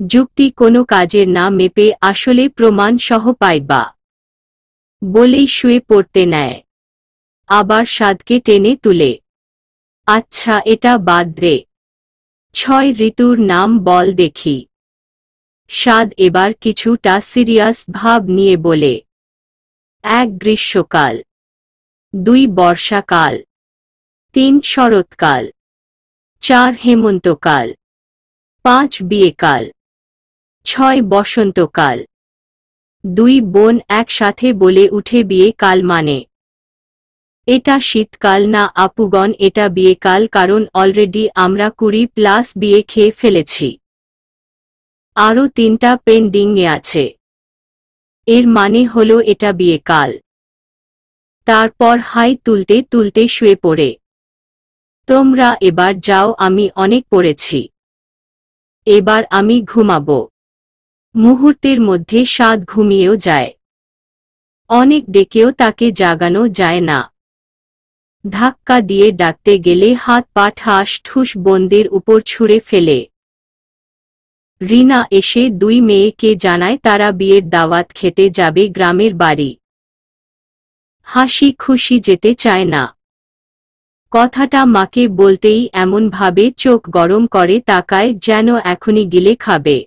যুক্তি কোনো কাজের না মেপে আসলে প্রমাণ সহ পাইবা। বলেই শুয়ে পড়তে নেয়। আবার সাদকে টেনে তুলে। আচ্ছা এটা বাদ রে ছয় ঋতুর নাম বল দেখি। সাদ এবার কিছুটা সিরিয়াস ভাব নিয়ে বলে, এক গ্রীষ্মকাল, দুই বর্ষাকাল, তিন শরৎকাল, চার হেমন্তকাল, পাঁচ বিয়েকাল, ছয় বসন্তকাল। দুই বোন একসাথে বলে উঠে বিয়ে কাল মানে। এটা শীতকাল না আপুগণ, এটা বিয়েকাল কারণ অলরেডি আমরা কুড়ি প্লাস বিয়ে খেয়ে ফেলেছি। আরও তিনটা পেন্ডিংয়ে আছে। এর মানে হলো এটা বিয়েকাল তারপর হাই তুলতে তুলতে শুয়ে পড়ে। তোমরা এবার যাও, আমি অনেক পড়েছি। এবার আমি ঘুমাবো। মুহূর্তের মধ্যে স্বাদ ঘুমিয়েও যায়। অনেক ডেকেও তাকে জাগানো যায় না। ধাক্কা দিয়ে ডাকতে গেলে হাত পা ঠাস ঠুস বন্দের উপর ছুঁড়ে ফেলে। রিনা এসে দুই মেয়েকে জানায় তারা বিয়ের দাওয়াত খেতে যাবে গ্রামের বাড়ি। হাসি খুশি যেতে চায় না। কথাটা মাকে বলতেই এমনভাবে চোখ গরম করে তাকায় যেন এখনই গিলে খাবে।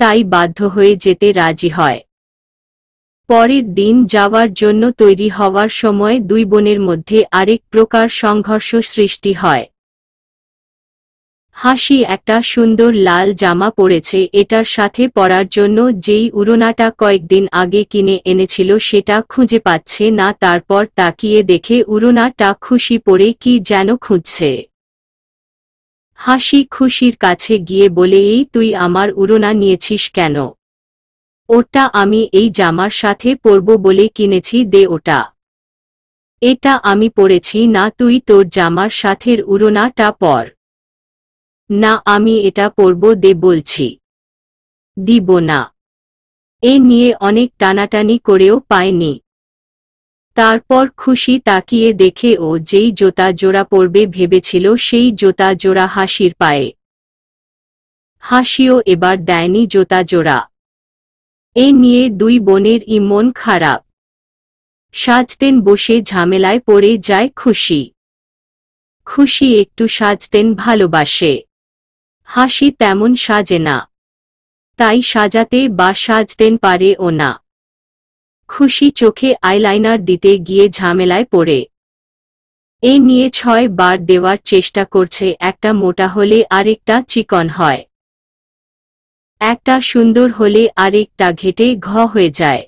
তাই বাধ্য হয়ে যেতে রাজি হয়। পরের দিন যাওয়ার জন্য তৈরি হওয়ার সময় দুই বোনের মধ্যে আরেক প্রকার সংঘর্ষ সৃষ্টি হয়। হাসি একটা সুন্দর লাল জামা পরেছে, এটার সাথে পরার জন্য যেই উড়োনাটা কয়েকদিন আগে কিনে এনেছিল সেটা খুঁজে পাচ্ছে না, তারপর তাকিয়ে দেখে উড়োনাটা খুশি পড়ে কি যেন খুঁজছে। হাসি খুশির কাছে গিয়ে বলে, এই তুই আমার উড়োনা নিয়েছিস কেন? ওটা আমি এই জামার সাথে পরব বলে কিনেছি, দে ওটা। এটা আমি পরেছি, না তুই তোর জামার সাথের উড়োনাটা পর। না, আমি এটা পরব, দে বলছি। দিব না। এ নিয়ে অনেক টানাটানি করেও পায়নি। তারপর খুশি তাকিয়ে দেখে ও যেই জোতা জোড়া পরবে ভেবেছিল সেই জোতা জোড়া হাসির পায়ে। হাসিও এবার দেয়নি জোতা জোড়া। এ নিয়ে দুই বোনের ইমন খারাপ। সাজতেন বসে ঝামেলায় পড়ে যায় খুশি। খুশি একটু সাজতেন ভালোবাসে। হাসি তেমন সাজে না। তাই সাজাতে বা সাজতেন পারে ও না। খুশি চোখে আইলাইনার দিতে গিয়ে ঝামেলায় পড়ে। এ নিয়ে ছয় বার দেওয়ার চেষ্টা করছে একটা মোটা হলে আরেকটা চিকন হয়। একটা সুন্দর হলে আরেকটা ঘেটে ঘ হয়ে যায়।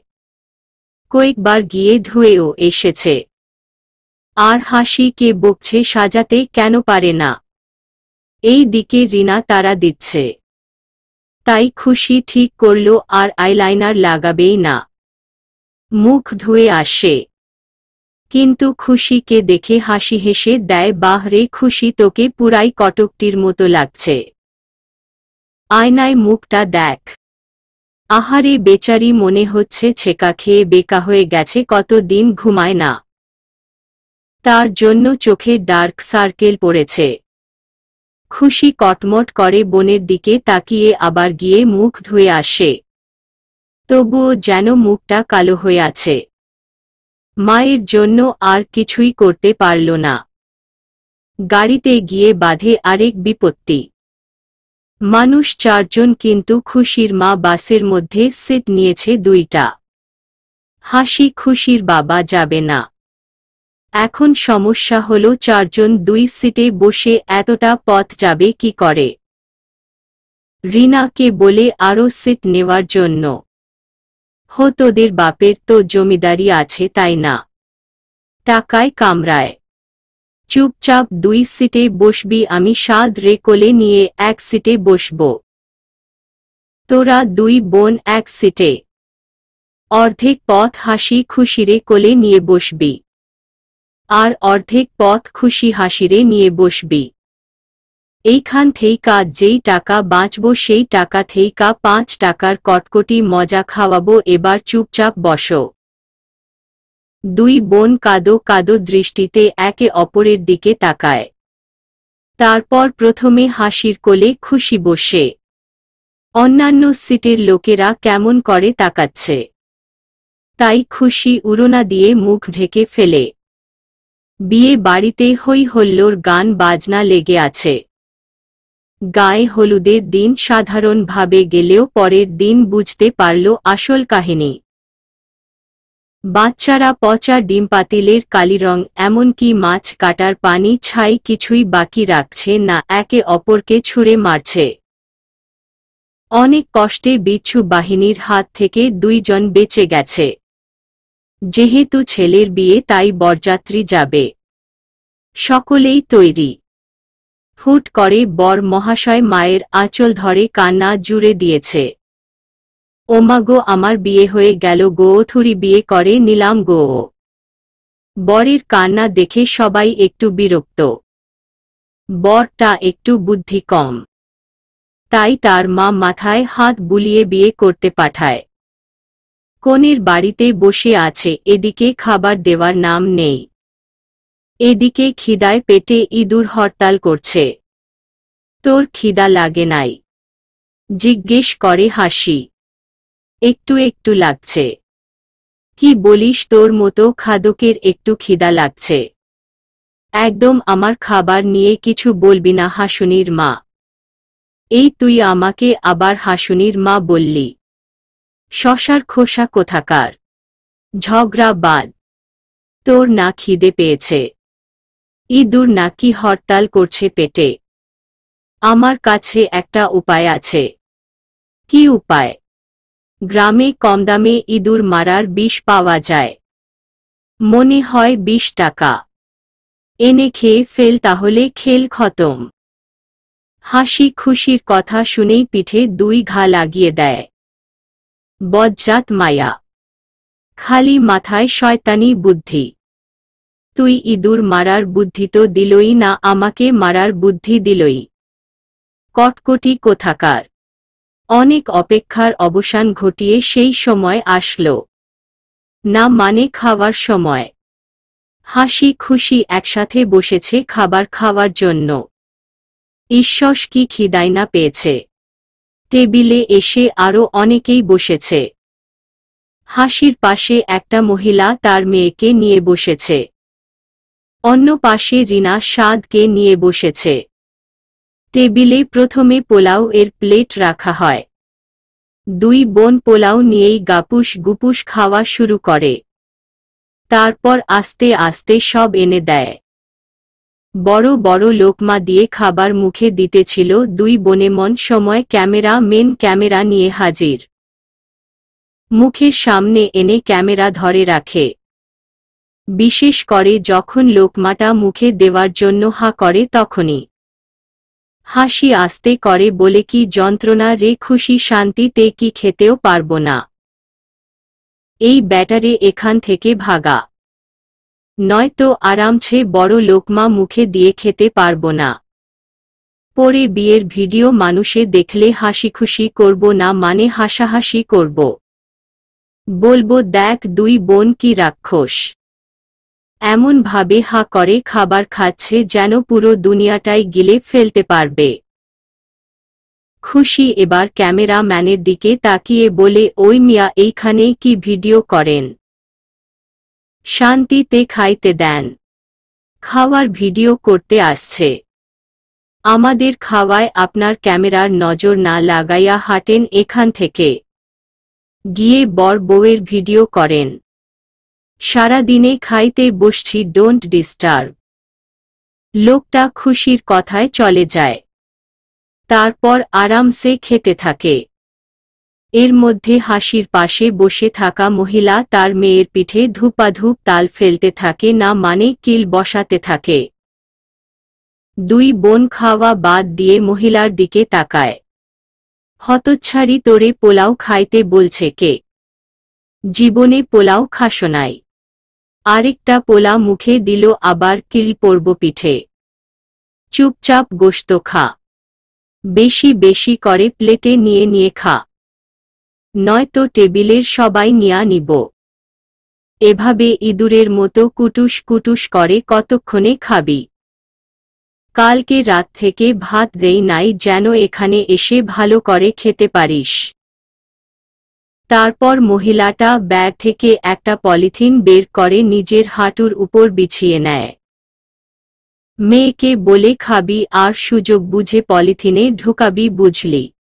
কয়েকবার গিয়ে ধুয়েও এসেছে। আর হাসিকে বকছে সাজাতে কেন পারে না। এই দিকে রিনা তারা দিচ্ছে। তাই খুশি ঠিক করল আর আইলাইনার লাগাবেই না। মুখ ধুয়ে আসে। কিন্তু খুশিকে দেখে হাসি হেসে দেয় বাহরে খুশি তোকে পুরাই কটকটির মতো লাগছে। আয়নায় মুখটা দেখ। আহারে, বেচারি মনে হচ্ছে ছেকা খেয়ে বেকা হয়ে গেছে কত দিন ঘুমায় না। তার জন্য চোখে ডার্ক সার্কেল পড়েছে। খুশি কটমট করে বোনের দিকে তাকিয়ে আবার গিয়ে মুখ ধুয়ে আসে। তবুও যেন মুখটা কালো হয়ে আছে। মায়ের জন্য আর কিছুই করতে পারল না। গাড়িতে গিয়ে বাঁধে আরেক বিপত্তি। মানুষ চারজন কিন্তু খুশির মা বাসের মধ্যে সিট নিয়েছে দুইটা। হাসি খুশির বাবা যাবে না। এখন সমস্যা হলো চারজন দুই সিটে বসে এতটা পথ যাবে কি করে? রিনাকে বলে আরও সিট নেওয়ার জন্য। হো, তোদের বাপের তো জমিদারি আছে, তাই না? টাকায় কামরায় চুপচাপ দুই সিটে বসবি আমি সাদ রে কোলে নিয়ে এক সিটে বসব। তোরা দুই বোন এক সিটে। অর্ধেক পথ হাসি খুশিরে কোলে নিয়ে বসবি। আর অর্ধেক পথ খুশি হাসিরে নিয়ে বসবি। এইখান থেইকা যেই টাকা বাঁচব সেই টাকা থেইকা পাঁচ টাকার কটকটি মজা খাওয়াবো, এবার চুপচাপ বসো। দুই বোন কাদো কাদো দৃষ্টিতে একে অপরের দিকে তাকায়। তারপর প্রথমে হাসির কোলে খুশি বসে। অন্যান্য সিটের লোকেরা কেমন করে তাকাচ্ছে। তাই খুশি উড়োনা দিয়ে মুখ ঢেকে ফেলে। বিয়ে বাড়িতে হই হল্লোর গান বাজনা লেগে আছে। গায়ে হলুদের দিন সাধারণভাবে গেলেও পরের দিন বুঝতে পারল আসল কাহিনী। বাচ্চারা পচা ডিম পাতিলের কালিরং এমনকি মাছ কাটার পানি ছাই কিছুই বাকি রাখছে না, একে অপরকে ছুঁড়ে মারছে। অনেক কষ্টে বিচ্ছু বাহিনীর হাত থেকে দুইজন বেঁচে গেছে। যেহেতু ছেলের বিয়ে তাই বরযাত্রী যাবে। সকলেই তৈরি। হুট করে বর মহাশয় মায়ের আঁচল ধরে কান্না জুড়ে দিয়েছে। ওমা গো, আমার বিয়ে হয়ে গেল গো, থুরি বিয়ে করে নিলাম গো। বরের কান্না দেখে সবাই একটু বিরক্ত। বরটা একটু বুদ্ধি কম। তাই তার মা মাথায় হাত বুলিয়ে বিয়ে করতে পাঠায়। কনের বাড়িতে বসে আছে, এদিকে খাবার দেওয়ার নাম নেই। এদিকে খিদায় পেটে ইঁদুর হরতাল করছে। তোর খিদা লাগে নাই। জিজ্ঞেস করে হাসি। একটু একটু লাগছে। কি বলিস তোর মতো খাদকের একটু খিদা লাগছে। একদম আমার খাবার নিয়ে কিছু বলবি না হাসুনির মা। এই তুই আমাকে আবার হাসুনির মা বললি। শশার খোসা কোথাকার? ঝগড়া বাদ। তোর না খিদে পেয়েছে। ইঁদুর নাকি হরতাল করছে পেটে। আমার কাছে একটা উপায় আছে। কি উপায়? গ্রামে কম দামে ইঁদুর মারার বিষ পাওয়া যায়। মনে হয় বিশ টাকা। এনে খেয়ে ফেল তাহলে খেল খতম। হাসি খুশির কথা শুনেই পিঠে দুই ঘা লাগিয়ে দেয়। বজ্জাত মায়া। খালি মাথায় শয়তানি বুদ্ধি। তুই ইঁদুর মারার বুদ্ধি তো দিলই না, আমাকে মারার বুদ্ধি দিলই। কটকটি কোথাকার। অনেক অপেক্ষার অবসান ঘটিয়ে সেই সময় আসল। না মানে খাওয়ার সময়। হাসি খুশি একসাথে বসেছে খাবার খাওয়ার জন্য। ঈশ্বস কি খিদাই না পেয়েছে। টেবিলে এসে আরও অনেকেই বসেছে। হাসির পাশে একটা মহিলা তার মেয়েকে নিয়ে বসেছে। অন্য পাশে রিনা স্বাদকে নিয়ে বসেছে। টেবিলে প্রথমে পোলাও এর প্লেট রাখা হয়। দুই বোন পোলাও নিয়েই গাপুস গুপুস খাওয়া শুরু করে। তারপর আস্তে আস্তে সব এনে দেয়। বড় বড় লোকমা দিয়ে খাবার মুখে দিতেছিল, দুই বনে মন সময় ক্যামেরা, মেন ক্যামেরা নিয়ে হাজির। মুখের সামনে এনে ক্যামেরা ধরে রাখে। বিশেষ করে যখন লোকমাটা মুখে দেওয়ার জন্য হা করে তখনই। হাসি আস্তে করে বলে, কি যন্ত্রণা রে, খুশি শান্তিতে কি খেতেও পারব না। এই ব্যাটারে এখান থেকে ভাগা। নয়তো আরামছে বড় লোকমা মুখে দিয়ে খেতে পারব না। পরে বিয়ের ভিডিও মানুষে দেখলে হাসি খুশি করব না মানে হাসাহাসি করব। বলব, দেখ, দুই বোন কি রাক্ষস। এমন ভাবে হা করে খাবার খাচ্ছে যেন পুরো দুনিয়াটাই গিলে ফেলতে পারবে। খুশি এবার ক্যামেরা ম্যানের দিকে তাকিয়ে বলে, ওই মিয়া এইখানে কি ভিডিও করেন? শান্তিতে খাইতে দেন। খাওয়ার ভিডিও করতে আসছে। আমাদের খাওয়ায় আপনার ক্যামেরার নজর না লাগাইয়া হাঁটেন এখান থেকে। গিয়ে বর বউয়ের ভিডিও করেন। সারাদিনে খাইতে বসছি ডোন্ট ডিস্টার্ব লোকটা খুশির কথায় চলে যায়। তারপর আরামসে খেতে থাকে। এর মধ্যে হাসির পাশে বসে থাকা মহিলা তার মেয়ের পিঠে ধূপাধূপ তাল ফেলতে থাকে, না মানে কিল বসাতে থাকে। দুই বোন খাওয়া বাদ দিয়ে মহিলার দিকে তাকায়। হতচ্ছাড়ি তোরে পোলাও খাইতে বলছে কে? জীবনে পোলাও খাসনাই আরেকটা পোলা মুখে দিল আবার কিল পড়ব পিঠে চুপচাপ গোস্ত খা। বেশি বেশি করে প্লেটে নিয়ে নিয়ে খা। নয়তো টেবিলের সবাই নিয়া নিব। এভাবে ইঁদুরের মতো কুটুস কুটুস করে কতক্ষণে খাবি? কালকে রাত থেকে ভাত দেই নাই যেন এখানে এসে ভালো করে খেতে পারিস। তারপর মহিলাটা ব্যাগ থেকে একটা পলিথিন বের করে নিজের হাঁটুর উপর বিছিয়ে নেয়। মেয়েকে বলে, খাবি, আর সুযোগ বুঝে পলিথিনে ঢুকাবি, বুঝলি?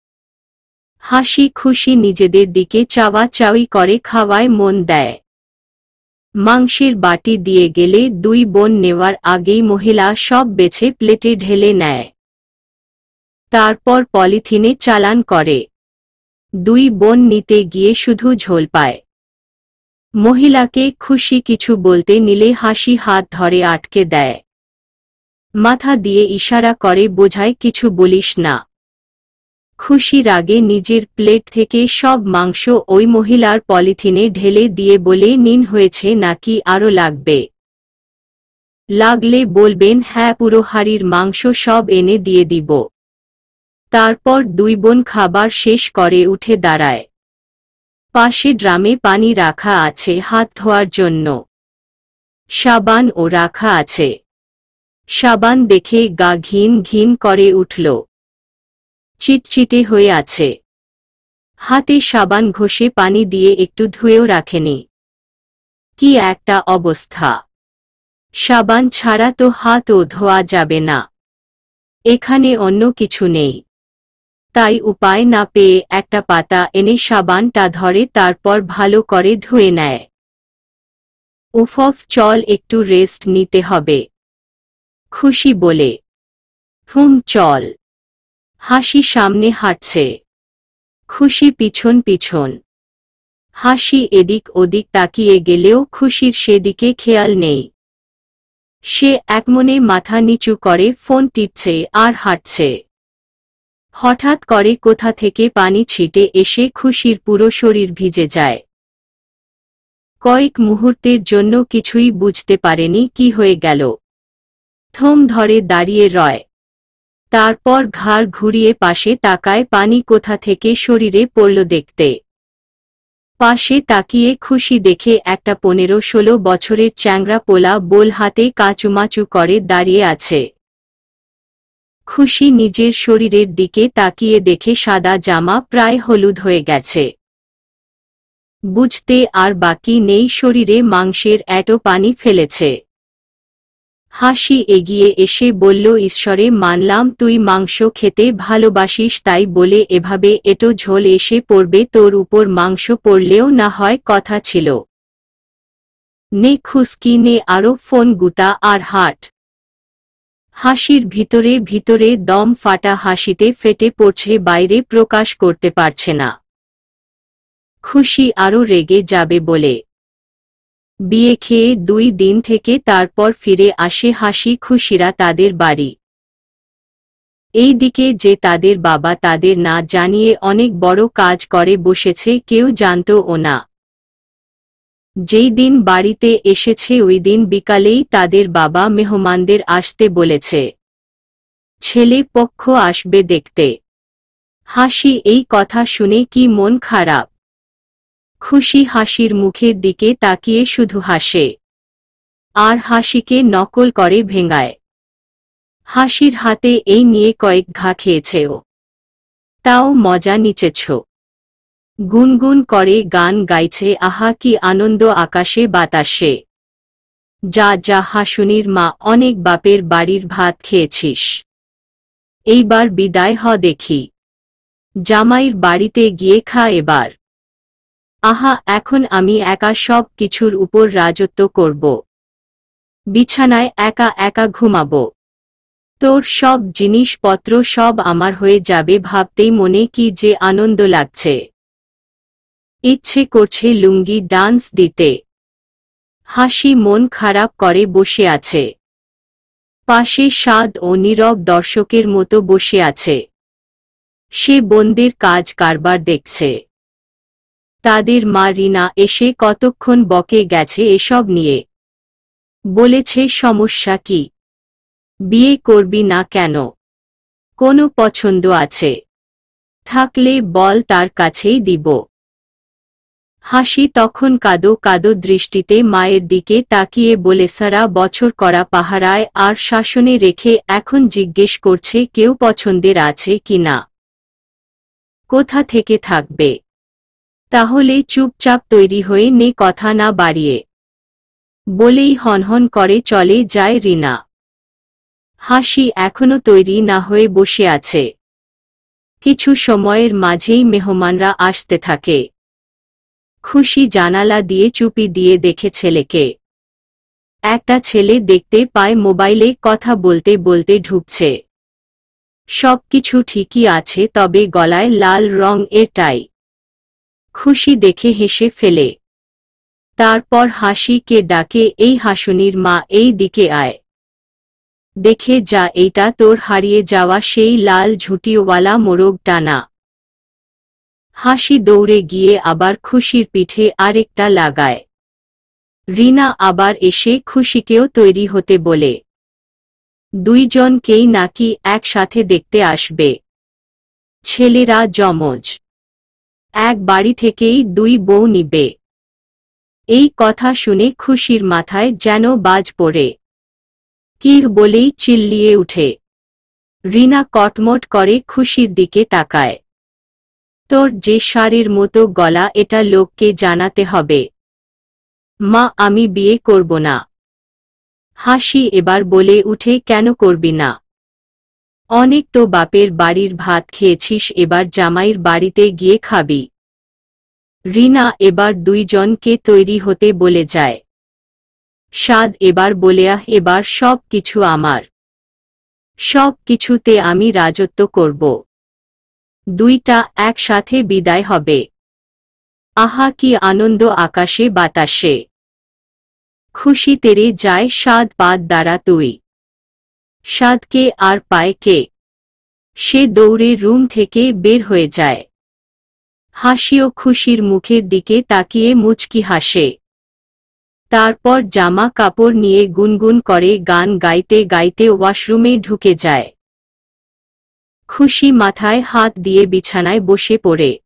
হাসি খুশি নিজেদের দিকে চাওয়া চাওয়ি করে খাওয়ায় মন দেয়। মাংসের বাটি দিয়ে গেলে দুই বোন নেওয়ার আগেই মহিলা সব বেছে প্লেটে ঢেলে নেয়। তারপর পলিথিনে চালান করে। দুই বোন নিতে গিয়ে শুধু ঝোল পায়। মহিলাকে খুশি কিছু বলতে নিলে হাসি হাত ধরে আটকে দেয়। মাথা দিয়ে ইশারা করে বোঝায় কিছু বলিস না। খুশির আগে নিজের প্লেট থেকে সব মাংস ওই মহিলার পলিথিনে ঢেলে দিয়ে বলে, নিন হয়েছে নাকি আরও লাগবে? লাগলে বলবেন হ্যাঁ পুরো হাড়ির মাংস সব এনে দিয়ে দিব। তারপর দুই বোন খাবার শেষ করে উঠে দাঁড়ায়। পাশে ড্রামে পানি রাখা আছে হাত ধোয়ার জন্য। সাবান ও রাখা আছে। সাবান দেখে গা ঘিন ঘিন করে উঠল। চিটচিটে হয়ে আছে। হাতে সাবান ঘষে পানি দিয়ে একটু ধুয়েও রাখেনি। কি একটা অবস্থা। সাবান ছাড়া তো হাতও ধোয়া যাবে না। এখানে অন্য কিছু নেই। তাই উপায় না পেয়ে একটা পাতা এনে সাবানটা ধরে তারপর ভালো করে ধুয়ে নেয়। উফফ চল একটু রেস্ট নিতে হবে। খুশি বলে। হুম, চল। হাসি সামনে হাঁটছে। খুশি পিছন পিছন। হাসি এদিক ওদিক তাকিয়ে গেলেও খুশির সেদিকে খেয়াল নেই। সে একমনে মাথা নিচু করে ফোন টিপছে আর হাঁটছে। হঠাৎ করে কোথা থেকে পানি ছিটে এসে খুশির পুরো শরীর ভিজে যায়। কয়েক মুহূর্তের জন্য কিছুই বুঝতে পারেনি কি হয়ে গেল। থম ধরে দাঁড়িয়ে রয়। তারপর ঘাড় ঘুরিয়ে পাশে তাকায় পানি কোথা থেকে শরীরে পড়ল দেখতে। পাশে তাকিয়ে খুশি দেখে একটা পনেরো ষোলো বছরের চ্যাংরা পোলা বোল হাতে কাচুমাচু করে দাঁড়িয়ে আছে। খুশি নিজের শরীরের দিকে তাকিয়ে দেখে সাদা জামা প্রায় হলুদ হয়ে গেছে। বুঝতে আর বাকি নেই শরীরে মাংসের এটো পানি ফেলেছে। হাসি এগিয়ে এসে বলল, ঈশ্বরে, মানলাম তুই মাংস খেতে ভালোবাসিস, তাই বলে এভাবে এটো ঝোল এসে পড়বে, তোর উপর মাংস পড়লেও না হয় কথা ছিল। নে খুসকি নে আরও ফোন গুতা আর হাট। হাসির ভিতরে ভিতরে দম ফাটা হাসিতে ফেটে পড়ছে, বাইরে প্রকাশ করতে পারছে না। খুশি আরও রেগে যাবে বলে। বিয়ে খেয়ে দুই দিন থেকে তারপর ফিরে আসে হাসি খুশিরা তাদের বাড়ি। এই দিকে যে তাদের বাবা তাদের না জানিয়ে অনেক বড় কাজ করে বসেছে, কেউ জানতও না। যেই দিন বাড়িতে এসেছে ওই দিন বিকালেই তাদের বাবা মেহমানদের আসতে বলেছে। ছেলে পক্ষ আসবে দেখতে। হাসি এই কথা শুনে কি মন খারাপ। খুশি হাসির মুখের দিকে তাকিয়ে শুধু হাসে। আর হাসিকে নকল করে ভেঙায়। হাসির হাতে এই নিয়ে কয়েক ঘা খেয়েছে ও তাও মজা নিচেছ। গুনগুন করে গান গাইছে, আহা কি আনন্দ আকাশে বাতাসে। যা যা হাসুনির মা, অনেক বাপের বাড়ির ভাত খেয়েছিস। এইবার বিদায় হ দেখি। জামাইর বাড়িতে গিয়ে খা এবার। আহা, এখন আমি একা সব কিছুর উপর রাজত্ব করব। বিছানায় একা একা ঘুমাব। তোর সব জিনিসপত্র সব আমার হয়ে যাবে, ভাবতেই মনে কি যে আনন্দ লাগছে। ইচ্ছে করছে লুঙ্গি ডান্স দিতে। হাসি মন খারাপ করে বসে আছে। পাশে স্বাদ ও নীরব দর্শকের মতো বসে আছে। সে বন্দির কাজ কারবার দেখছে। তাদের মা রিনা এসে কতক্ষণ বকে গেছে এসব নিয়ে। বলেছে, সমস্যা কি? বিয়ে করবি না কেন? কোনো পছন্দ আছে। থাকলে বল তার কাছেই দিব। হাসি তখন কাদো কাদো দৃষ্টিতে মায়ের দিকে তাকিয়ে বলে, সারা বছর করা পাহারায় আর শাসনে রেখে এখন জিজ্ঞেস করছে কেউ পছন্দের আছে কিনা কোথা থেকে থাকবে। তাহলে চুপচাপ তৈরি হয়ে নে, কথা না বাড়িয়ে। বলেই হনহন করে, চলে যায় রিনা। হাসি এখনও তৈরি না হয়ে বসে আছে। কিছু সময়ের মাঝেই মেহমানরা আসতে থাকে। খুশি জানালা দিয়ে চুপি দিয়ে দেখে ছেলেকে। একটা ছেলে দেখতে পায় মোবাইলে কথা বলতে বলতে ঢুকছে। সব কিছু ঠিকই আছে, তবে গলায় লাল রং এর টাই খুশি দেখে হেসে ফেলে। তারপর হাসিকে ডাকে, এই হাসুনির মা, এই দিকে আয়। দেখে যা, এইটা তোর হারিয়ে যাওয়া সেই লাল ঝুটিওয়ালা মোরগ টানা হাসি দৌড়ে গিয়ে আবার খুশির পিঠে আরেকটা লাগায়। রিনা আবার এসে খুশিকেও তৈরি হতে বলে। দুইজনকেই নাকি একসাথে দেখতে আসবে। ছেলেরা যমজ। এক বাড়ি থেকেই দুই বউ নিবে। এই কথা শুনে খুশির মাথায় যেন বাজ পড়ে। কির বলেই চিল্লিয়ে উঠে। রিনা কটমট করে খুশির দিকে তাকায়। তোর যে সারের মতো গলা এটা লোককে জানাতে হবে। মা, আমি বিয়ে করব না। হাসি এবার বলে উঠে, কেন করবি না? অনেক তো বাপের বাড়ির ভাত খেয়েছিস, এবার জামাইয়ের বাড়িতে গিয়ে খাবি। রিনা এবার দুইজনকে তৈরি হতে বলে যায়। সাদ এবার বলে, আহ, এবার সব কিছু আমার। সব কিছুতে আমি রাজত্ব করব। দুইটা একসাথে বিদায় হবে। আহা, কি আনন্দ আকাশে, বাতাসে। খুশি তেরে যায় সাদ পাদ দ্বারা তুই। সাদকে আর পায় কে? সে দৌড়ে রুম থেকে বের হয়ে যায়। হাসিও খুশির মুখের দিকে তাকিয়ে মুচকি হাসে। তারপর জামা কাপড় নিয়ে গুনগুন করে গান গাইতে গাইতে ওয়াশরুমে ঢুকে যায়। খুশি মাথায় হাত দিয়ে বিছানায় বসে পড়ে।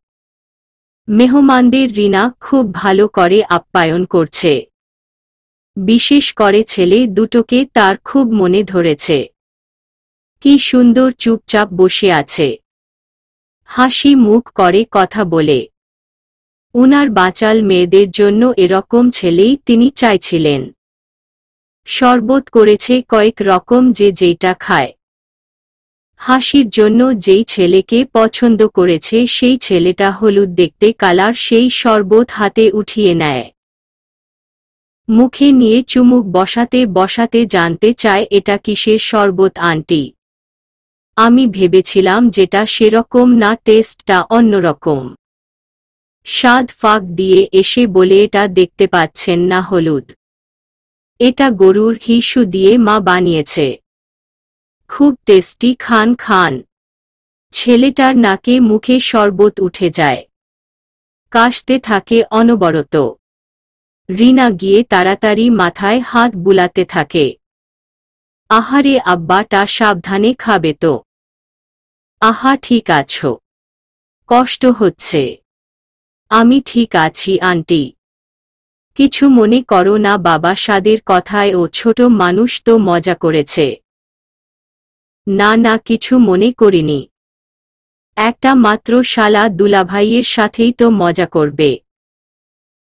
মেহমানদের রিনা খুব ভালো করে আপ্যায়ন করছে। বিশেষ করে ছেলে দুটোকে তার খুব মনে ধরেছে। কি সুন্দর চুপচাপ বসে আছে। হাসি মুখ করে কথা বলে। উনার বাচাল মেয়েদের জন্য এরকম ছেলেই তিনি চাইছিলেন। শরবত করেছে কয়েক রকম যে যেটা খায়। হাসির জন্য যেই ছেলেকে পছন্দ করেছে, সেই ছেলেটা হলুদ দেখতে কালার সেই শরবত হাতে উঠিয়ে নেয়। মুখে নিয়ে চুমুক বসাতে বসাতে জানতে চায়, এটা কিসের শরবত আন্টি? আমি ভেবেছিলাম যেটা সেরকম না, টেস্টটা অন্যরকম। স্বাদ ফাঁক দিয়ে এসে বলে, এটা দেখতে পাচ্ছেন না হলুদ। এটা গরুর হিসু দিয়ে মা বানিয়েছে। খুব টেস্টি খান খান। ছেলেটার নাকে মুখে শরবত উঠে যায়। কাশতে থাকে অনবরত। রিনা গিয়ে তাড়াতাড়ি মাথায় হাত বুলাতে থাকে। আহারে আব্বাটা সাবধানে খাবে তো। আহা, ঠিক আছো। কষ্ট হচ্ছে। আমি ঠিক আছি, আন্টি। কিছু মনে করো না, বাবা সাদের কথায় ও ছোট মানুষ তো মজা করেছে। না না, কিছু মনে করিনি। একটা মাত্র শালা দুলাভাইয়ের সাথেই তো মজা করবে।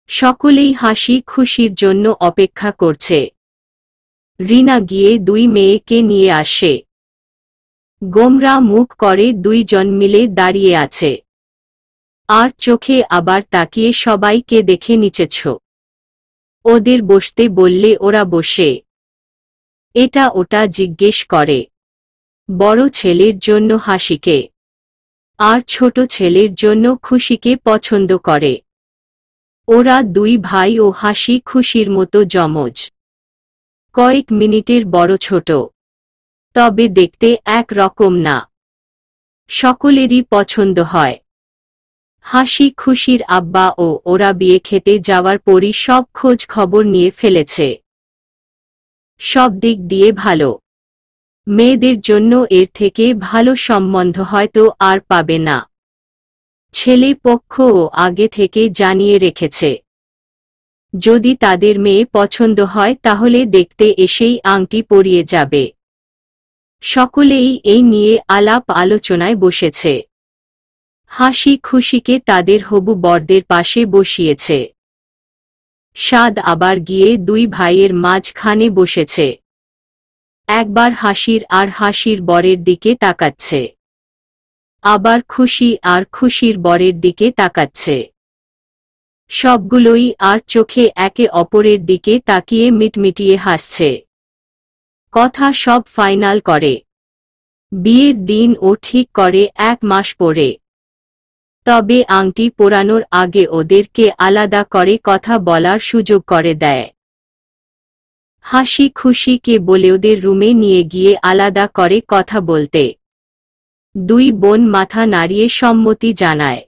সকলেই হাসি খুশির জন্য অপেক্ষা করছে। রিনা গিয়ে দুই মেয়েকে নিয়ে আসে। গোমরা মুখ করে দুইজন মিলে দাঁড়িয়ে আছে। আর চোখে আবার তাকিয়ে সবাইকে দেখে নিচেছ। ওদের বসতে বললে ওরা বসে। এটা ওটা জিজ্ঞেস করে। বড় ছেলের জন্য হাসিকে। আর ছোট ছেলের জন্য খুশিকে পছন্দ করে। ওরা দুই ভাই ও হাসি খুশির মতো জমজ। কয়েক মিনিটের বড় ছোট। তবে দেখতে এক রকম না। সকলেরই পছন্দ হয়। হাসি খুশির আব্বা ও ওরা বিয়ে খেতে যাওয়ার পরই সব খোঁজ খবর নিয়ে ফেলেছে। সব দিক দিয়ে ভালো। মেয়েদের জন্য এর থেকে ভালো সম্বন্ধ হয়তো আর পাবে না। ছেলে পক্ষও আগে থেকে জানিয়ে রেখেছে। যদি তাদের মেয়ে পছন্দ হয় তাহলে দেখতে এসেই আংটি পরিয়ে যাবে। সকলেই এই নিয়ে আলাপ আলোচনায় বসেছে। হাসি খুশিকে তাদের হবু বরদের পাশে বসিয়েছে। সাদ আবার গিয়ে দুই ভাইয়ের মাঝখানে বসেছে। একবার হাসির আর হাসির বরের দিকে তাকাচ্ছে। আবার খুশি আর খুশির বরের দিকে তাকাচ্ছে। সবগুলোই আর চোখে একে অপরের দিকে তাকিয়ে মিটমিটিয়ে হাসছে। কথা সব ফাইনাল করে। বিয়ের দিন ও ঠিক করে এক মাস পরে। তবে আংটি পোড়ানোর আগে ওদেরকে আলাদা করে কথা বলার সুযোগ করে দেয়। হাসি খুশিকে বলে ওদের রুমে নিয়ে গিয়ে আলাদা করে কথা বলতে। দুই বোন মাথা নাড়িয়ে সম্মতি জানায়।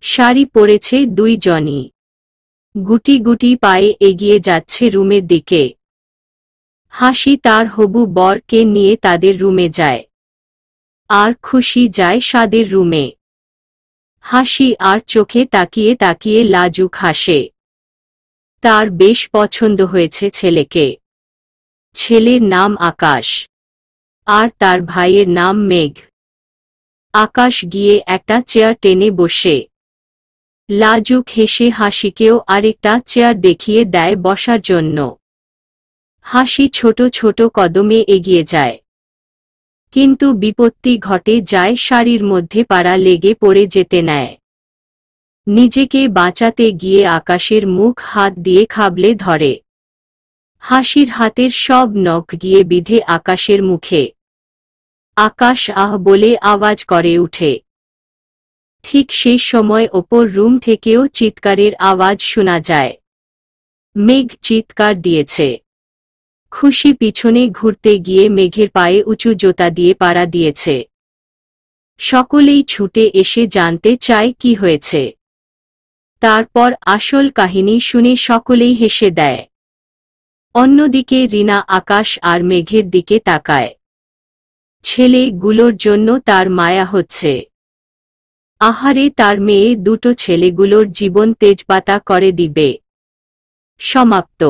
শাড়ি পরেছে দুই জনই। গুটি গুটি পায়ে এগিয়ে যাচ্ছে রুমের দিকে। হাসি তার হবু বরকে নিয়ে তাদের রুমে যায়। আর খুশি যায় সাদের রুমে। হাসি আর চোখে তাকিয়ে তাকিয়ে লাজুক হাসে। তার বেশ পছন্দ হয়েছে ছেলেকে। ছেলের নাম আকাশ। আর তার ভাইয়ের নাম মেঘ। আকাশ গিয়ে একটা চেয়ার টেনে বসে। লাজুক হেসে হাসিকেও আরেকটা চেয়ার দেখিয়ে দেয় বসার জন্য। হাসি ছোট ছোট কদমে এগিয়ে যায়। কিন্তু বিপত্তি ঘটে যায় শাড়ির মধ্যে পাড়া লেগে পড়ে যেতে নেয়। নিজেকে বাঁচাতে গিয়ে আকাশের মুখ হাত দিয়ে খাবলে ধরে। হাসির হাতের সব নখ গিয়ে বিধে আকাশের মুখে। আকাশ আহ বলে আওয়াজ করে উঠে। ঠিক সেই সময় ওপর রুম থেকেও চিৎকারের আওয়াজ শোনা যায়। মেঘ চিৎকার দিয়েছে। খুশি পিছনে ঘুরতে গিয়ে মেঘের পায়ে উঁচু জোতা দিয়ে পাড়া দিয়েছে। সকলেই ছুটে এসে জানতে চায় কি হয়েছে। তারপর আসল কাহিনী শুনে সকলেই হেসে দেয়। অন্যদিকে রিনা আকাশ আর মেঘের দিকে তাকায়। ছেলেগুলোর জন্য তার মায়া হচ্ছে। আহারে, তার মেয়ে দুটো ছেলেগুলোর জীবন তেজপাতা করে দিবে। সমাপ্ত।